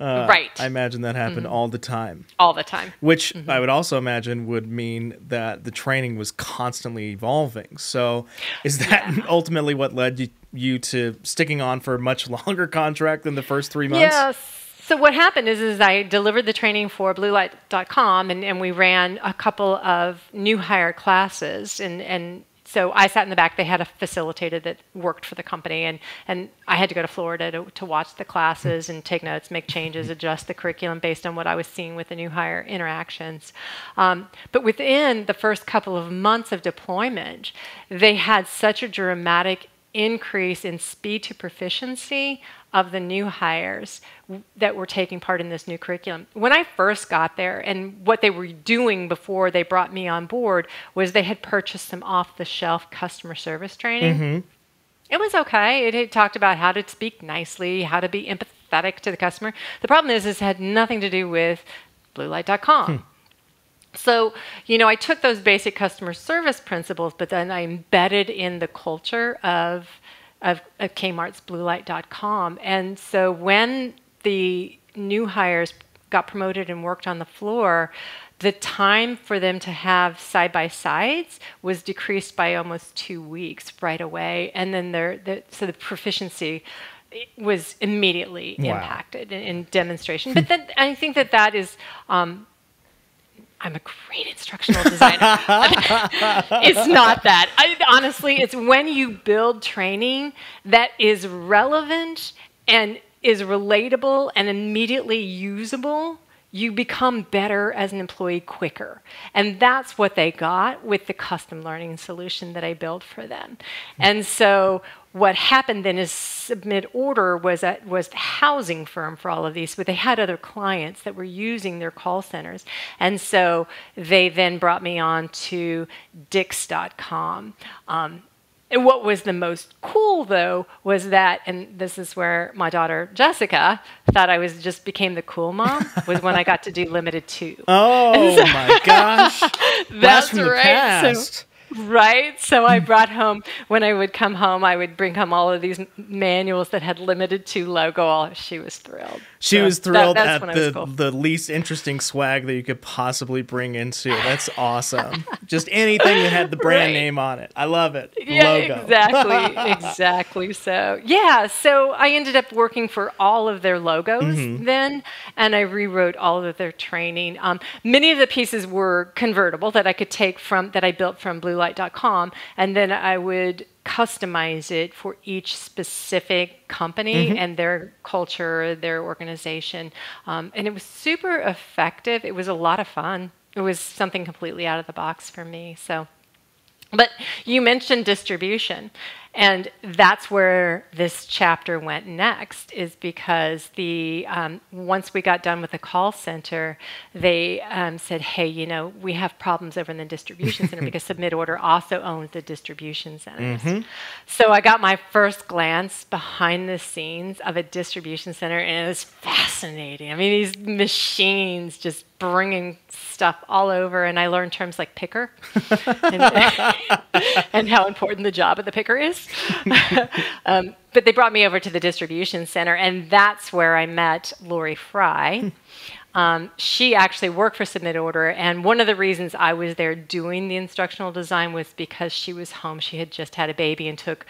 Uh, right. I imagine that happened mm-hmm. all the time. All the time. Which mm-hmm. I would also imagine would mean that the training was constantly evolving. So, is that yeah. ultimately what led you, you to sticking on for a much longer contract than the first three months? Yes. So what happened is, is I delivered the training for BlueLight.com, and, and we ran a couple of new hire classes, and, and so I sat in the back. They had a facilitator that worked for the company, and, and I had to go to Florida to, to watch the classes and take notes, make changes, adjust the curriculum based on what I was seeing with the new hire interactions. Um, but within the first couple of months of deployment, they had such a dramatic increase in speed to proficiency of the new hires that were taking part in this new curriculum. When I first got there, and what they were doing before they brought me on board was they had purchased some off the shelf customer service training. Mm-hmm. It was okay. It had talked about how to speak nicely, how to be empathetic to the customer. The problem is, is it had nothing to do with bluelight.com. Hmm. So, you know, I took those basic customer service principles, but then I embedded in the culture of of, of Kmart's bluelight.com. And so when the new hires got promoted and worked on the floor, the time for them to have side by sides was decreased by almost two weeks right away. And then their, the, so the proficiency was immediately wow. impacted in, in, demonstration. But then I think that that is um, I'm a great instructional designer. it's not that. I, honestly, it's when you build training that is relevant and is relatable and immediately usable you become better as an employee quicker. And that's what they got with the custom learning solution that I built for them. And so what happened then is submit order was a, was the housing firm for all of these but they had other clients that were using their call centers and so they then brought me on to dix.com um, and what was the most cool though was that, and this is where my daughter Jessica thought I was just became the cool mom, was when I got to do Limited Too. Oh so, my gosh. That's right. So, Right. So I brought home when I would come home, I would bring home all of these manuals that had Limited Too logo. Oh, she was thrilled. She so was thrilled that, at the cool. the least interesting swag that you could possibly bring into. That's awesome. Just anything that had the brand right. name on it. I love it. Yeah, logo. exactly, exactly. So yeah, so I ended up working for all of their logos mm-hmm. then, and I rewrote all of their training. Um, many of the pieces were convertible that I could take from that I built from Blue bluelight.com, and then I would customize it for each specific company mm-hmm. and their culture, their organization. Um, and it was super effective. It was a lot of fun. It was something completely out of the box for me. So, but you mentioned distribution. And that's where this chapter went next, is because the um, once we got done with the call center, they um, said, "Hey, you know, we have problems over in the distribution center because Submit Order also owns the distribution centers." Mm-hmm. So I got my first glance behind the scenes of a distribution center, and it was fascinating. I mean, these machines just bringing stuff all over, and I learned terms like picker and, and, how important the job of the picker is. um, but they brought me over to the distribution center, and that's where I met Lori Fry. Um, she actually worked for Submit Order, and one of the reasons I was there doing the instructional design was because she was home. She had just had a baby and took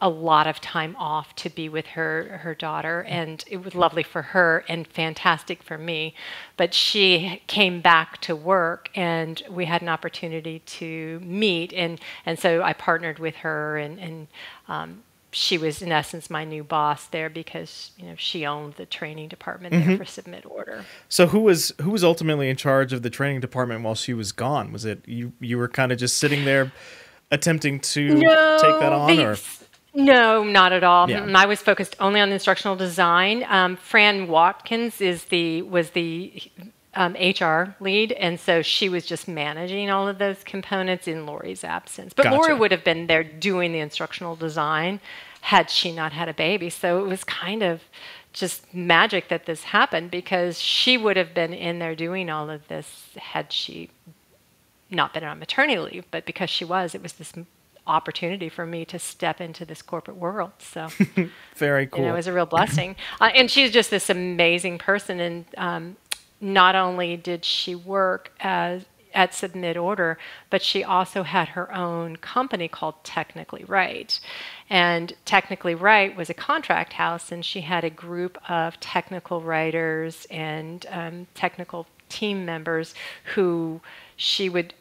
a lot of time off to be with her her daughter, and it was lovely for her and fantastic for me. But she came back to work, and we had an opportunity to meet, and and so I partnered with her and and. Um, she was in essence my new boss there because you know she owned the training department mm-hmm. there for submit order. So who was who was ultimately in charge of the training department while she was gone? Was it you? You were kind of just sitting there attempting to no, take that on, or no, not at all. Yeah. I was focused only on the instructional design. Um, Fran Watkins is the was the um, HR lead, and so she was just managing all of those components in Lori's absence. But gotcha. Lori would have been there doing the instructional design had she not had a baby. So it was kind of just magic that this happened because she would have been in there doing all of this had she not been on maternity leave. But because she was, it was this opportunity for me to step into this corporate world. So very cool. You know, it was a real blessing. uh, and she's just this amazing person. And um, not only did she work as at Submit Order, but she also had her own company called Technically Right. And Technically Right was a contract house, and she had a group of technical writers and um, technical team members who she would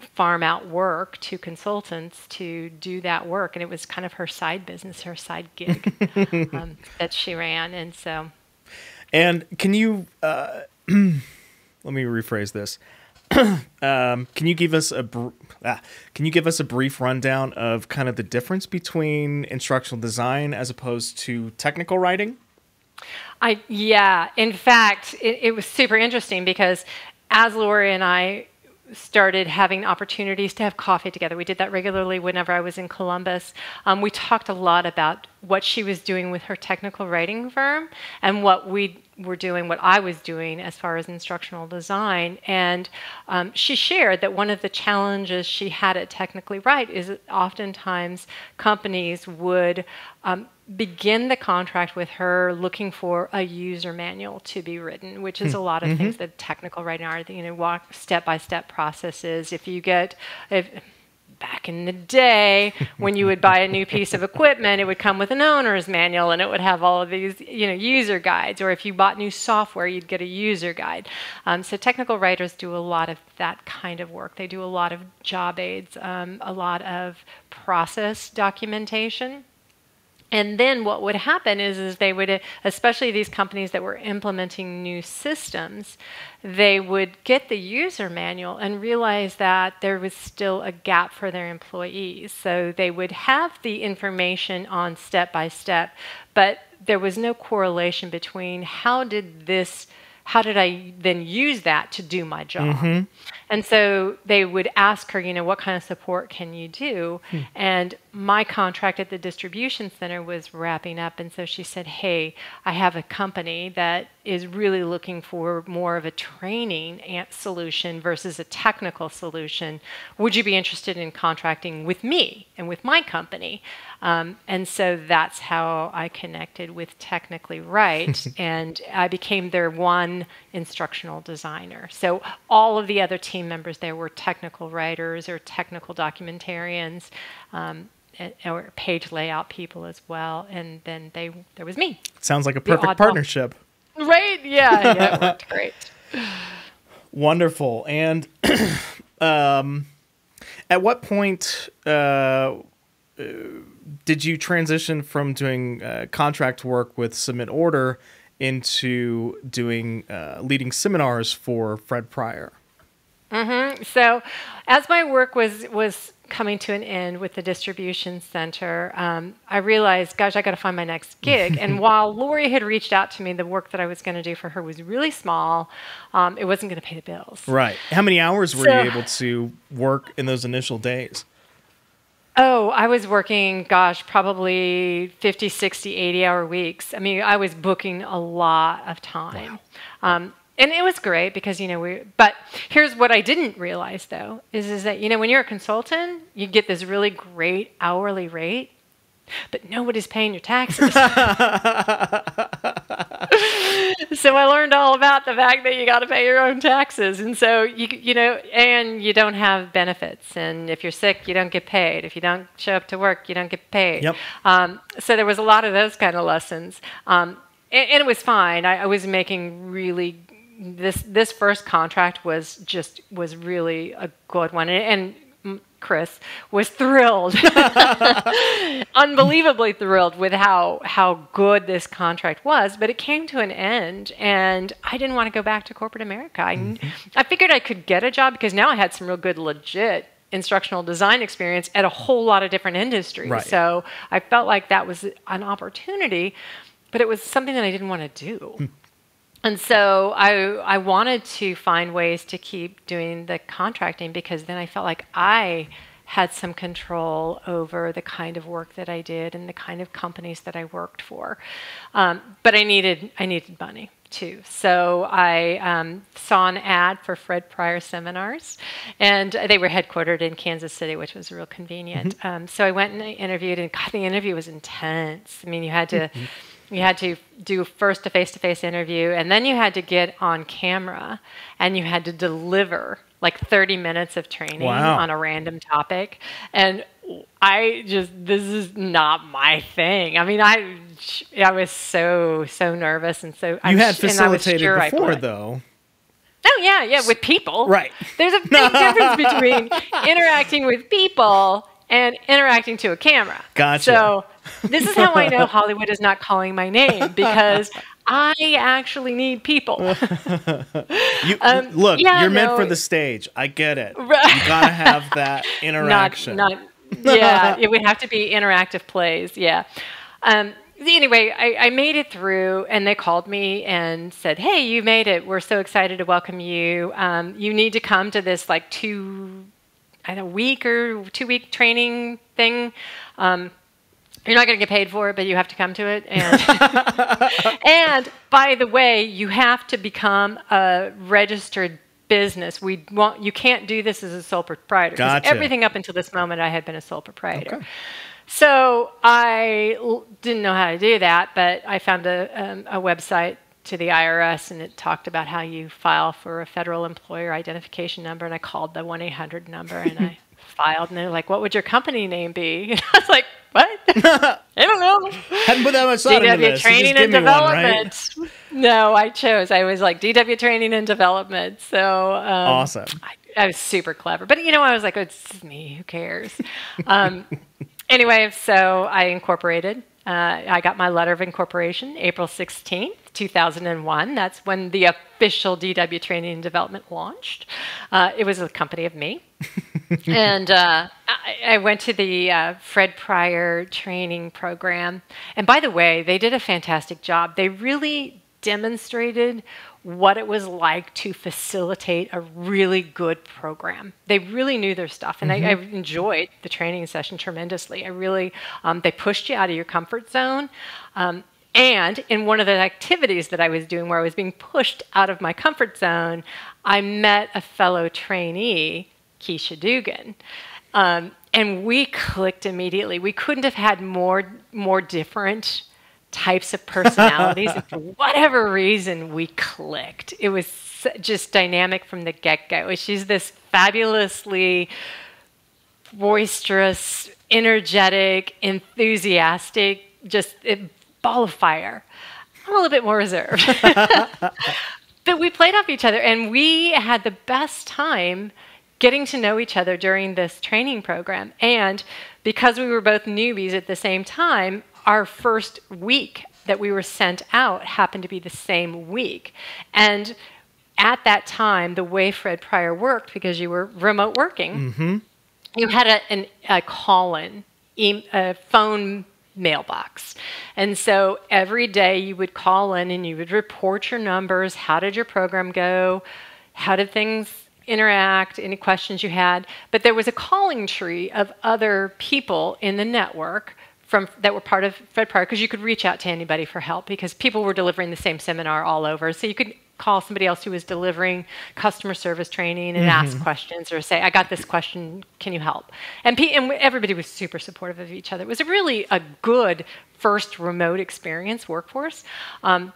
farm out work to consultants to do that work. And it was kind of her side business, her side gig um, that she ran. And so. And can you. Uh let me rephrase this. um, can you give us a ah, can you give us a brief rundown of kind of the difference between instructional design as opposed to technical writing? I yeah. In fact, it, it was super interesting because as Lori and I started having opportunities to have coffee together. We did that regularly whenever I was in Columbus. Um, we talked a lot about what she was doing with her technical writing firm and what we were doing what I was doing as far as instructional design. And um, she shared that one of the challenges she had at Technically Right is oftentimes companies would um, begin the contract with her looking for a user manual to be written, which is a lot of mm-hmm. things that technical writing are, you know, walk step by step processes. If you get, if, back in the day when you would buy a new piece of equipment it would come with an owner's manual and it would have all of these you know user guides. Or if you bought new software you'd get a user guide. Um, so technical writers do a lot of that kind of work. They do a lot of job aids um, a lot of process documentation and then what would happen is, is they would, especially these companies that were implementing new systems, they would get the user manual and realize that there was still a gap for their employees. So they would have the information on step by step, but there was no correlation between how did this how did I then use that to do my job? Mm-hmm. And so they would ask her, you know, what kind of support can you do? Hmm. And my contract at the distribution center was wrapping up. And so she said, hey, I have a company that is really looking for more of a training solution versus a technical solution. Would you be interested in contracting with me and with my company? Um, and so that's how I connected with Technically Right, and I became their one instructional designer. So all of the other team members there were technical writers or technical documentarians. Um, or page layout people as well, and then they there was me. Sounds like a perfect partnership. Right? Yeah, yeah, it worked great. Wonderful, and um, At what point uh, did you transition from doing uh, contract work with Submit Order into doing uh, leading seminars for Fred Pryor? Mm-hmm. So, as my work was was coming to an end with the distribution center, um, I realized, gosh, I got to find my next gig. and while Lori had reached out to me, the work that I was going to do for her was really small. Um, it wasn't going to pay the bills. Right. How many hours were so, you able to work in those initial days? Oh, I was working, gosh, probably 50, 60, 80 hour weeks. I mean, I was booking a lot of time. Wow. Um, and it was great because you know we but here's what i didn't realize though is is that you know when you're a consultant you get this really great hourly rate but nobody's paying your taxes. So i learned all about the fact that you got to pay your own taxes. And so you you know and you don't have benefits. And if you're sick you don't get paid. If you don't show up to work you don't get paid. Yep. Um, so there was a lot of those kind of lessons. Um, and, and, it was fine. I, I was making really this this first contract was just was really a good one, and, and Chris was thrilled, unbelievably thrilled with how how good this contract was. But it came to an end, and I didn't want to go back to corporate America. I, mm-hmm. I figured I could get a job because now I had some real good, legit instructional design experience at a whole lot of different industries. Right. So I felt like that was an opportunity, but it was something that I didn't want to do. Hmm. And so I, I wanted to find ways to keep doing the contracting because then I felt like I had some control over the kind of work that I did and the kind of companies that I worked for. Um, but I needed I needed money too. So I um, saw an ad for Fred Pryor seminars, and they were headquartered in Kansas City, which was real convenient. Mm-hmm. Um, so I went and I interviewed, and God, the interview was intense. I mean, you had to. You had to do first a face-to-face interview and then you had to get on camera and you had to deliver like 30 minutes of training wow. on a random topic and i just this is not my thing i mean i i was so so nervous and so you I, had facilitated sure before though Oh yeah, yeah, with people. Right. There's a big difference between interacting with people and interacting to a camera. Gotcha. So this is how I know Hollywood is not calling my name because I actually need people. you, um, look, yeah, you're no, meant for the stage. I get it. Right. You gotta have that interaction. Not, not, yeah, it would have to be interactive plays. Yeah. Um, anyway, I, I, made it through, and they called me and said, "Hey, you made it. We're so excited to welcome you. Um, you need to come to this like two, a week or two week training thing." Um, you're not going to get paid for it, but you have to come to it. And, and by the way, you have to become a registered business. We want you can't do this as a sole proprietor. Gotcha. Everything up until this moment, I had been a sole proprietor. Okay. So I didn't know how to do that, but I found a, um, a website to the IRS and it talked about how you file for a federal employer identification number. And I called the 1 800 number and I filed. And they're like, What would your company name be? And I was like, what? I don't know. Hadn't put that much thought DW into this. Training and Development. One, right? No, I chose. I was like DW Training and Development. So um, awesome. I, I, was super clever, but you know, I was like, it's me. Who cares? Um, anyway, so I incorporated. Uh, I got my letter of incorporation April 16th, 2001. That's when the official DW Training and Development launched. Uh, it was a company of me. and uh, I, I, went to the uh, Fred Pryor training program. And by the way, they did a fantastic job. They really demonstrated what it was like to facilitate a really good program. They really knew their stuff, and mm-hmm. I, I, enjoyed the training session tremendously. I really, um, they pushed you out of your comfort zone. Um, and in one of the activities that I was doing where I was being pushed out of my comfort zone, I met a fellow trainee Keisha Dugan. Um, and we clicked immediately. We couldn't have had more more different types of personalities. and for whatever reason, we clicked. It was just dynamic from the get go. She's this fabulously boisterous, energetic, enthusiastic, just a ball of fire. I'm a little bit more reserved. but we played off each other and we had the best time getting to know each other during this training program. And because we were both newbies at the same time, our first week that we were sent out happened to be the same week. And at that time, the way Fred Pryor worked, because you were remote working, mm-hmm. you had a, an, a call in, a phone mailbox. And so every day you would call in and you would report your numbers. How did your program go? How did things interact? Any questions you had? But there was a calling tree of other people in the network from that were part of Fred Pryor because you could reach out to anybody for help because people were delivering the same seminar all over. So you could call somebody else who was delivering customer service training and mm-hmm. ask questions or say, I got this question, can you help? And, P- and everybody was super supportive of each other. It was a really a good first remote experience workforce. Um,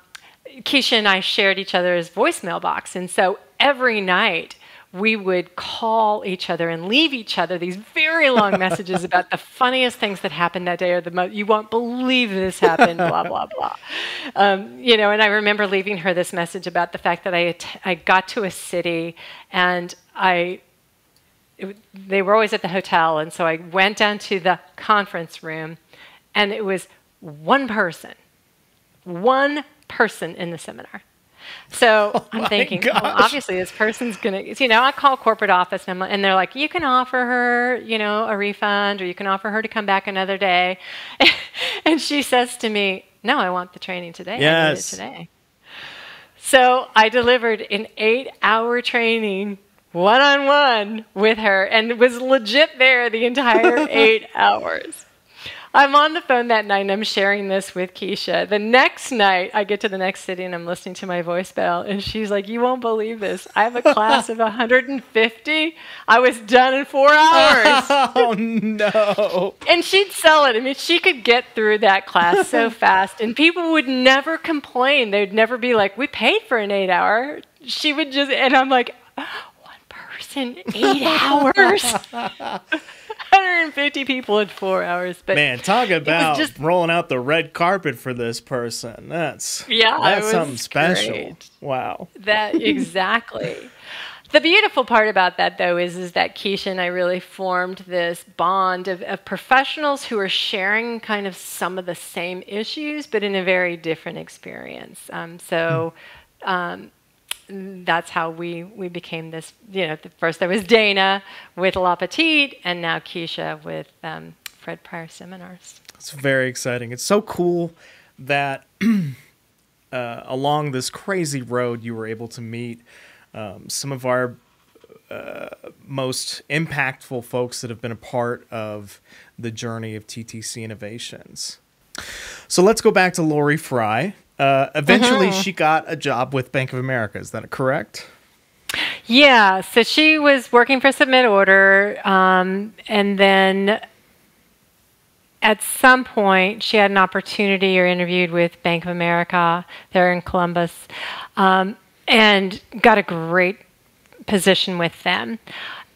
Keisha and I shared each other's voicemail box. And so every night we would call each other and leave each other these very long messages about the funniest things that happened that day or the most, you won't believe this happened, blah, blah, blah. Um, you know, and I remember leaving her this message about the fact that I, I got to a city and I, it, they were always at the hotel. And so I went down to the conference room and it was one person, one person in the seminar. So oh I'm thinking, well, obviously this person's gonna, you know, I call corporate office and, and, they're like, you can offer her, you know, a refund, or you can offer her to come back another day. and she says to me, no, I want the training today. Yes. I need it today. So I delivered an eight-hour training one on one with her and was legit there the entire eight hours. I'm on the phone that night and I'm sharing this with Keisha. The next night, I get to the next city and I'm listening to my voicemail, and she's like, You won't believe this. I have a class of 150. I was done in four hours. Oh, no. And she'd sell it. I mean, she could get through that class so fast, and people would never complain. They'd never be like, We paid for an eight hour. She would just, and I'm like, One person, eight hours. 150 people in four hours. But man, talk about just, rolling out the red carpet for this person. That's yeah, that's something special. Great. Wow. That exactly. the beautiful part about that, though, is is that Keisha and I really formed this bond of, of professionals who are sharing kind of some of the same issues, but in a very different experience. Um, so. Um, that's how we, we became this. You know, first there was Dana with La Petite, and now Keisha with um, Fred Pryor Seminars. It's very exciting. It's so cool that uh, along this crazy road, you were able to meet um, some of our uh, most impactful folks that have been a part of the journey of TTC Innovations. So let's go back to Lori Fry. Uh, eventually, mm-hmm. she got a job with Bank of America. Is that correct? Yeah. So she was working for Submit Order, um, and then at some point she had an opportunity or interviewed with Bank of America there in Columbus, um, and got a great position with them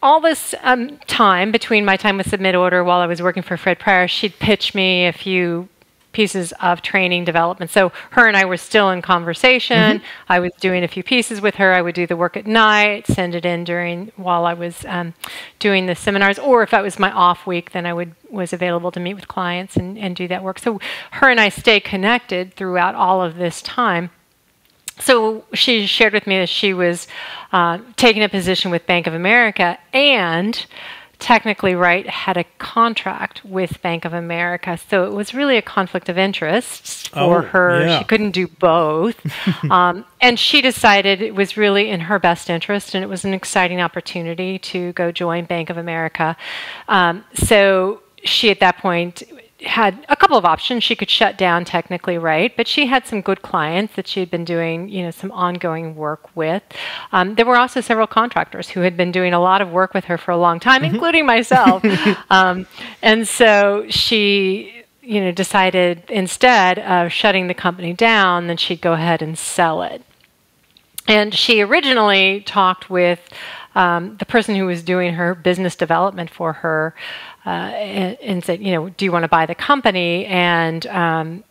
all this um, time between my time with Submit Order while I was working for Fred Pryor, she'd pitch me a few pieces of training development. So her and I were still in conversation. Mm-hmm. I was doing a few pieces with her. I would do the work at night, send it in during while I was um, doing the seminars, or if that was my off week, then I would was available to meet with clients and, and do that work. So her and I stay connected throughout all of this time. So she shared with me that she was uh, taking a position with Bank of America and technically Right had a contract with Bank of America, so it was really a conflict of interest for oh, her. Yeah. She couldn't do both, um, and she decided it was really in her best interest, and it was an exciting opportunity to go join Bank of America. Um, so she, at that point, had a couple of options. She could shut down technically right? but she had some good clients that she had been doing, you know, some ongoing work with. Um, there were also several contractors who had been doing a lot of work with her for a long time, mm-hmm. including myself. um, and so she, you know, decided instead of shutting the company down, then she'd go ahead and sell it. And she originally talked with um, the person who was doing her business development for her uh, and, and, said, you know, do you want to buy the company? And um,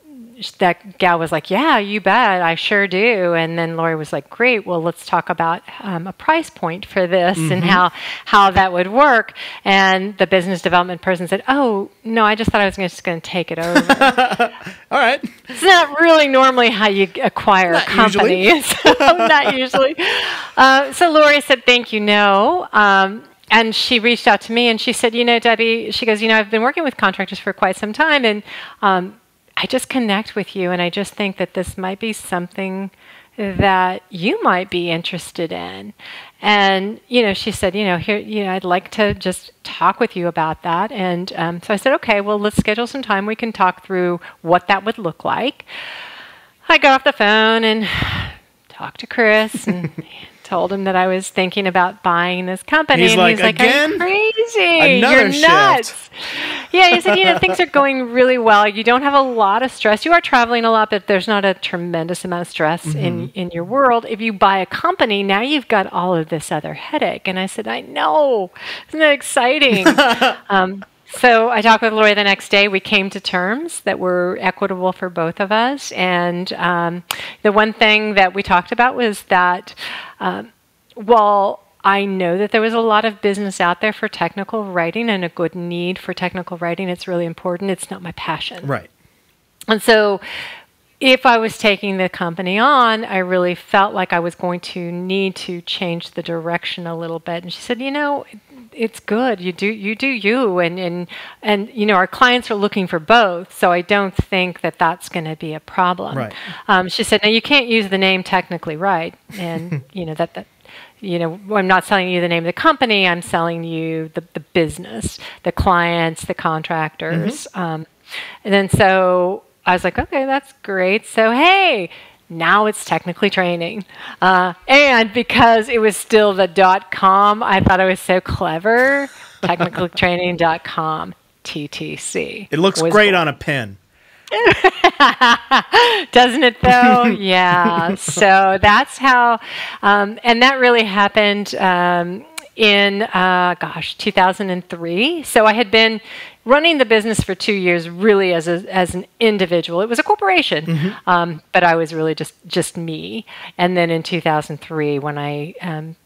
that gal was like, "Yeah, you bet, I sure do." And then Lori was like, "Great, well, let's talk about um, a price point for this mm-hmm. and how how that would work." And the business development person said, "Oh, no, I just thought I was just going to take it over." All right. It's not really normally how you acquire not companies. Usually. not usually. Uh, so Lori said, "Thank you, no." Um, and she reached out to me and she said, you know, Debbie, she goes, you know, I've been working with contractors for quite some time, and um, I just connect with you, and I just think that this might be something that you might be interested in. And you know, she said, you know, here, you know, I'd like to just talk with you about that. And um, so I said, okay, well, let's schedule some time. We can talk through what that would look like. I got off the phone and talked to Chris and told him that I was thinking about buying this company. He's and like, he's like, Again? Are you crazy? Another You're nuts. shift. Yeah, he said, you know, things are going really well. You don't have a lot of stress. You are traveling a lot, but there's not a tremendous amount of stress mm-hmm. in, in your world. If you buy a company, now you've got all of this other headache. And I said, I know. Isn't that exciting? um, so I talked with Lori the next day. We came to terms that were equitable for both of us. And um, the one thing that we talked about was that um, while I know that there was a lot of business out there for technical writing and a good need for technical writing, it's really important. It's not my passion. Right. And so if I was taking the company on, I really felt like I was going to need to change the direction a little bit. And she said, you know, it's good. You do you do you, and and and you know our clients are looking for both. So I don't think that that's going to be a problem. Right. Um, she said, now you can't use the name technically right, and you know that that you know, I'm not selling you the name of the company. I'm selling you the, the business, the clients, the contractors. Mm-hmm. Um, and then so I was like, okay, that's great. So, hey, now it's technically training. Uh, and because it was still the dot com, I thought it was so clever. technicallytraining.com, TTC. It looks great on a pen. Doesn't it though? yeah. So that's how, um, and that really happened um, in, uh, gosh, 2003. So I had been running the business for two years really as, a, as an individual. It was a corporation, mm-hmm. um, but I was really just, just me. And then in 2003, when I um,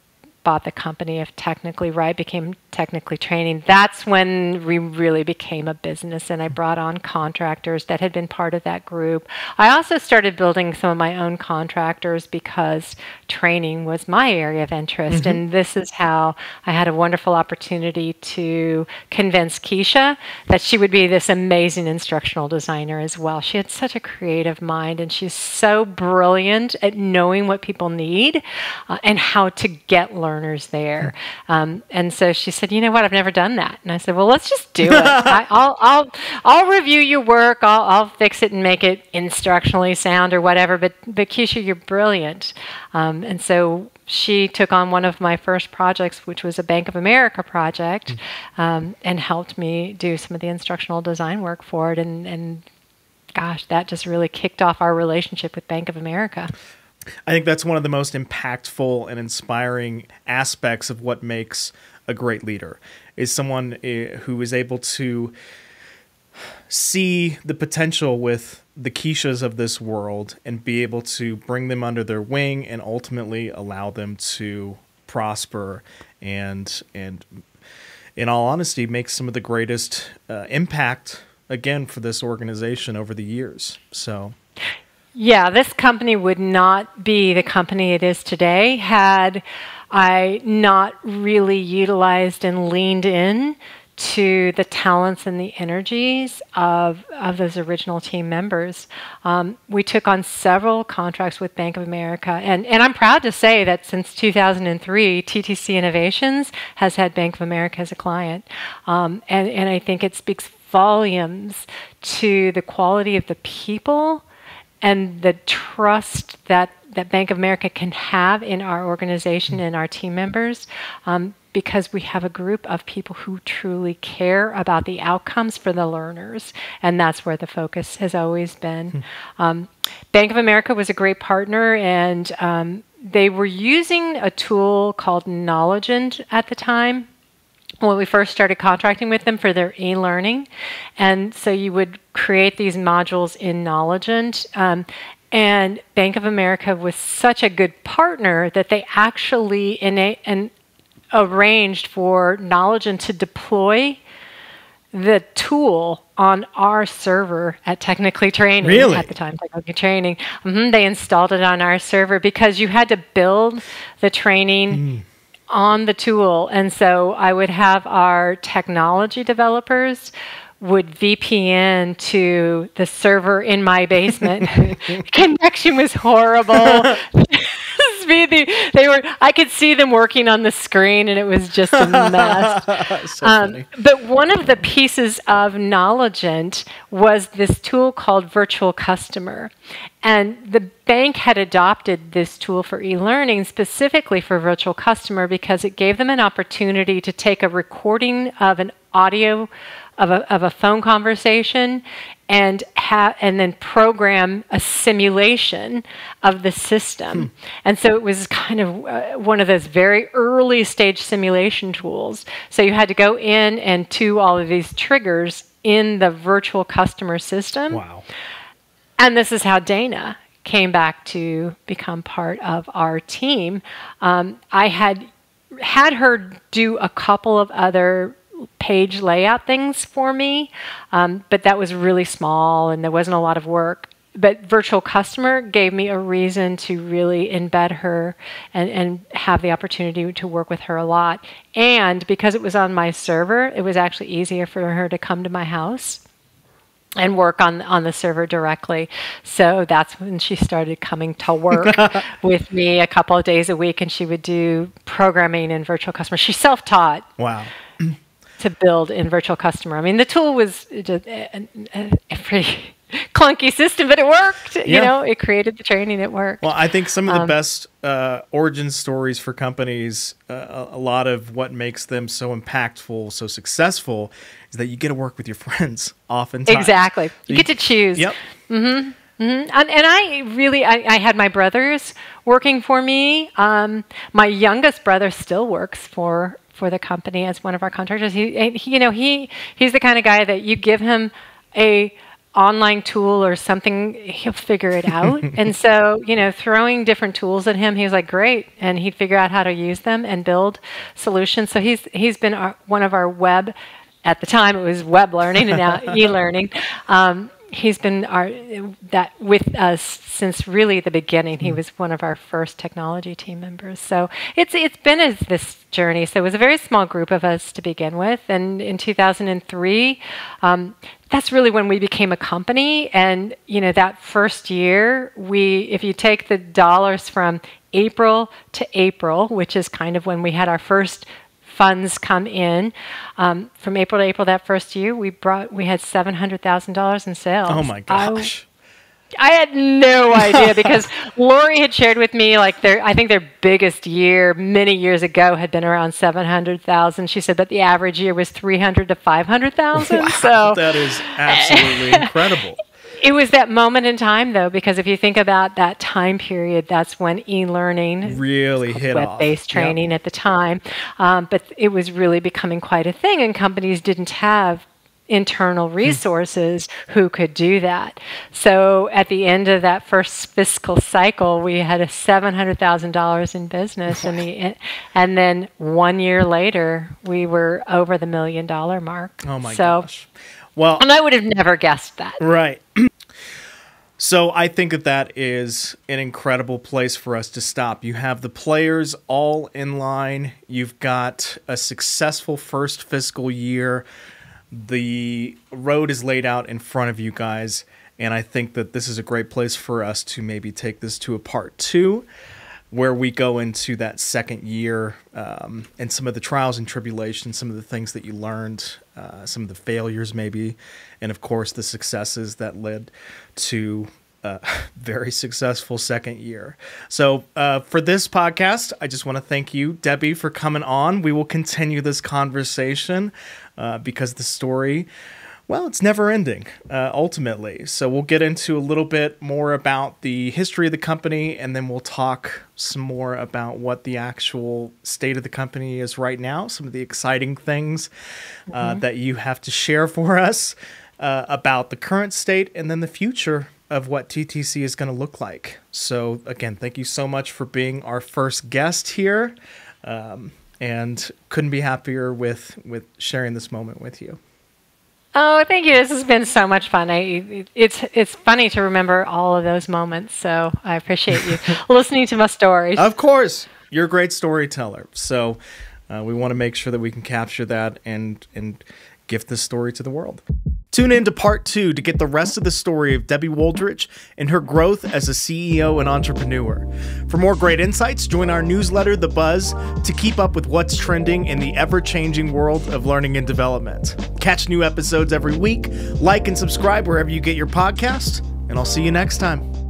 bought the company of Technically Right, became Technically Training, that's when we really became a business and I brought on contractors that had been part of that group. I also started building some of my own contractors because training was my area of interest. Mm-hmm. And this is how I had a wonderful opportunity to convince Keisha that she would be this amazing instructional designer as well. She had such a creative mind and she's so brilliant at knowing what people need uh, and how to get learners there. Um, and so she said, "You know what? I've never done that." And I said, "Well, let's just do it. I, will I'll I'll review your work. I'll I'll fix it and make it instructionally sound or whatever. But but Keisha, you're brilliant." Um, and so she took on one of my first projects, which was a Bank of America project, um, and helped me do some of the instructional design work for it. And, and gosh, that just really kicked off our relationship with Bank of America. I think that's one of the most impactful and inspiring aspects of what makes a great leader is someone eh, who is able to see the potential with the Keishas of this world and be able to bring them under their wing and ultimately allow them to prosper and and in all honesty make some of the greatest uh, impact again for this organization over the years. So yeah, this company would not be the company it is today had I not really utilized and leaned in to the talents and the energies of, of those original team members. Um, we took on several contracts with Bank of America, and, and I'm proud to say that since 2003, TTC Innovations has had Bank of America as a client. Um, and, and I think it speaks volumes to the quality of the people and the trust that, that Bank of America can have in our organization and our team members um, because we have a group of people who truly care about the outcomes for the learners. And that's where the focus has always been. Hmm. Um, Bank of America was a great partner, and um, they were using a tool called Knowledgent at the time when we first started contracting with them for their e-learning and so you would create these modules in knowledgeant um, and bank of america was such a good partner that they actually in a, and arranged for knowledgeant to deploy the tool on our server at Technically Training really? at the time Technically Training. Mm-hmm, they installed it on our server because you had to build the training mm. On the tool, and so I would have our technology developers would VPN to the server in my basement. Connection was horrible. they, they were. I could see them working on the screen, and it was just a mess. so um, but one of the pieces of Knowledgeant was this tool called Virtual Customer, and the bank had adopted this tool for e-learning specifically for Virtual Customer because it gave them an opportunity to take a recording of an audio of a, of a phone conversation and and then program a simulation of the system. Hmm. And so it was kind of uh, one of those very early stage simulation tools. So you had to go in and to all of these triggers in the virtual customer system. Wow. And this is how Dana came back to become part of our team. Um, I had had her do a couple of other page layout things for me, um, but that was really small and there wasn't a lot of work. But Virtual Customer gave me a reason to really embed her and, and have the opportunity to work with her a lot. And because it was on my server, it was actually easier for her to come to my house and work on on the server directly. So that's when she started coming to work with me a couple of days a week, and she would do programming in virtual customer. She's self taught. Wow to build in virtual customer. I mean, the tool was just a, a, a pretty clunky system, but it worked. Yeah. You know, it created the training. It worked. Well, I think some of the um, best uh, origin stories for companies, uh, a lot of what makes them so impactful, so successful, is that you get to work with your friends. Oftentimes, exactly. You, you get to choose. Yep. Mm-hmm. Mm-hmm. And, and, I really, I, I, had my brothers working for me. Um, my youngest brother still works for for the company as one of our contractors. He, he, you know, he he's the kind of guy that you give him a online tool or something, he'll figure it out. and so, you know, throwing different tools at him, he was like, great, and he'd figure out how to use them and build solutions. So he's he's been our, one of our web. At the time, it was web learning, and now e-learning. Um, he's been our that with us since really the beginning. He mm. was one of our first technology team members. So it's it's been a, this journey. So it was a very small group of us to begin with, and in 2003, um, that's really when we became a company. And you know that first year, we if you take the dollars from April to April, which is kind of when we had our first funds come in. Um, from April to April that first year, we brought we had seven hundred thousand dollars in sales. Oh my gosh! I, I had no idea because Lori had shared with me like their I think their biggest year many years ago had been around seven hundred thousand. She said, but the average year was three hundred to five hundred thousand. Wow, so that is absolutely incredible. It was that moment in time, though, because if you think about that time period, that's when e-learning really hit web-based training yep. at the time. Um, but it was really becoming quite a thing, and companies didn't have internal hmm. resources who could do that. So at the end of that first fiscal cycle, we had a seven hundred thousand dollars in business, and the and then one year later, we were over the million dollar mark. Oh my so, gosh! Well, and I would have never guessed that. Right. so I think that that is an incredible place for us to stop. You have the players all in line. You've got a successful first fiscal year. The road is laid out in front of you guys. And I think that this is a great place for us to maybe take this to a part two where we go into that second year um, and some of the trials and tribulations, some of the things that you learned, uh, some of the failures maybe, and of course the successes that led to a very successful second year. So uh, for this podcast, I just want to thank you, Debbie, for coming on. We will continue this conversation uh, because the story well, it's never ending, uh, ultimately. So we'll get into a little bit more about the history of the company, and then we'll talk some more about what the actual state of the company is right now, some of the exciting things uh, mm-hmm. that you have to share for us uh, about the current state and then the future of what TTC is going to look like. So, again, thank you so much for being our first guest here. Um, and couldn't be happier with with sharing this moment with you. Oh, thank you. This has been so much fun. I, it's it's funny to remember all of those moments. So I appreciate you listening to my stories. Of course, you're a great storyteller. So uh, we want to make sure that we can capture that and and gift this story to the world. Tune in to part two to get the rest of the story of Debbie Wooldridge and her growth as a CEO and entrepreneur. For more great insights, join our newsletter, The Buzz, to keep up with what's trending in the ever changing world of learning and development. Catch new episodes every week, like and subscribe wherever you get your podcasts, and I'll see you next time.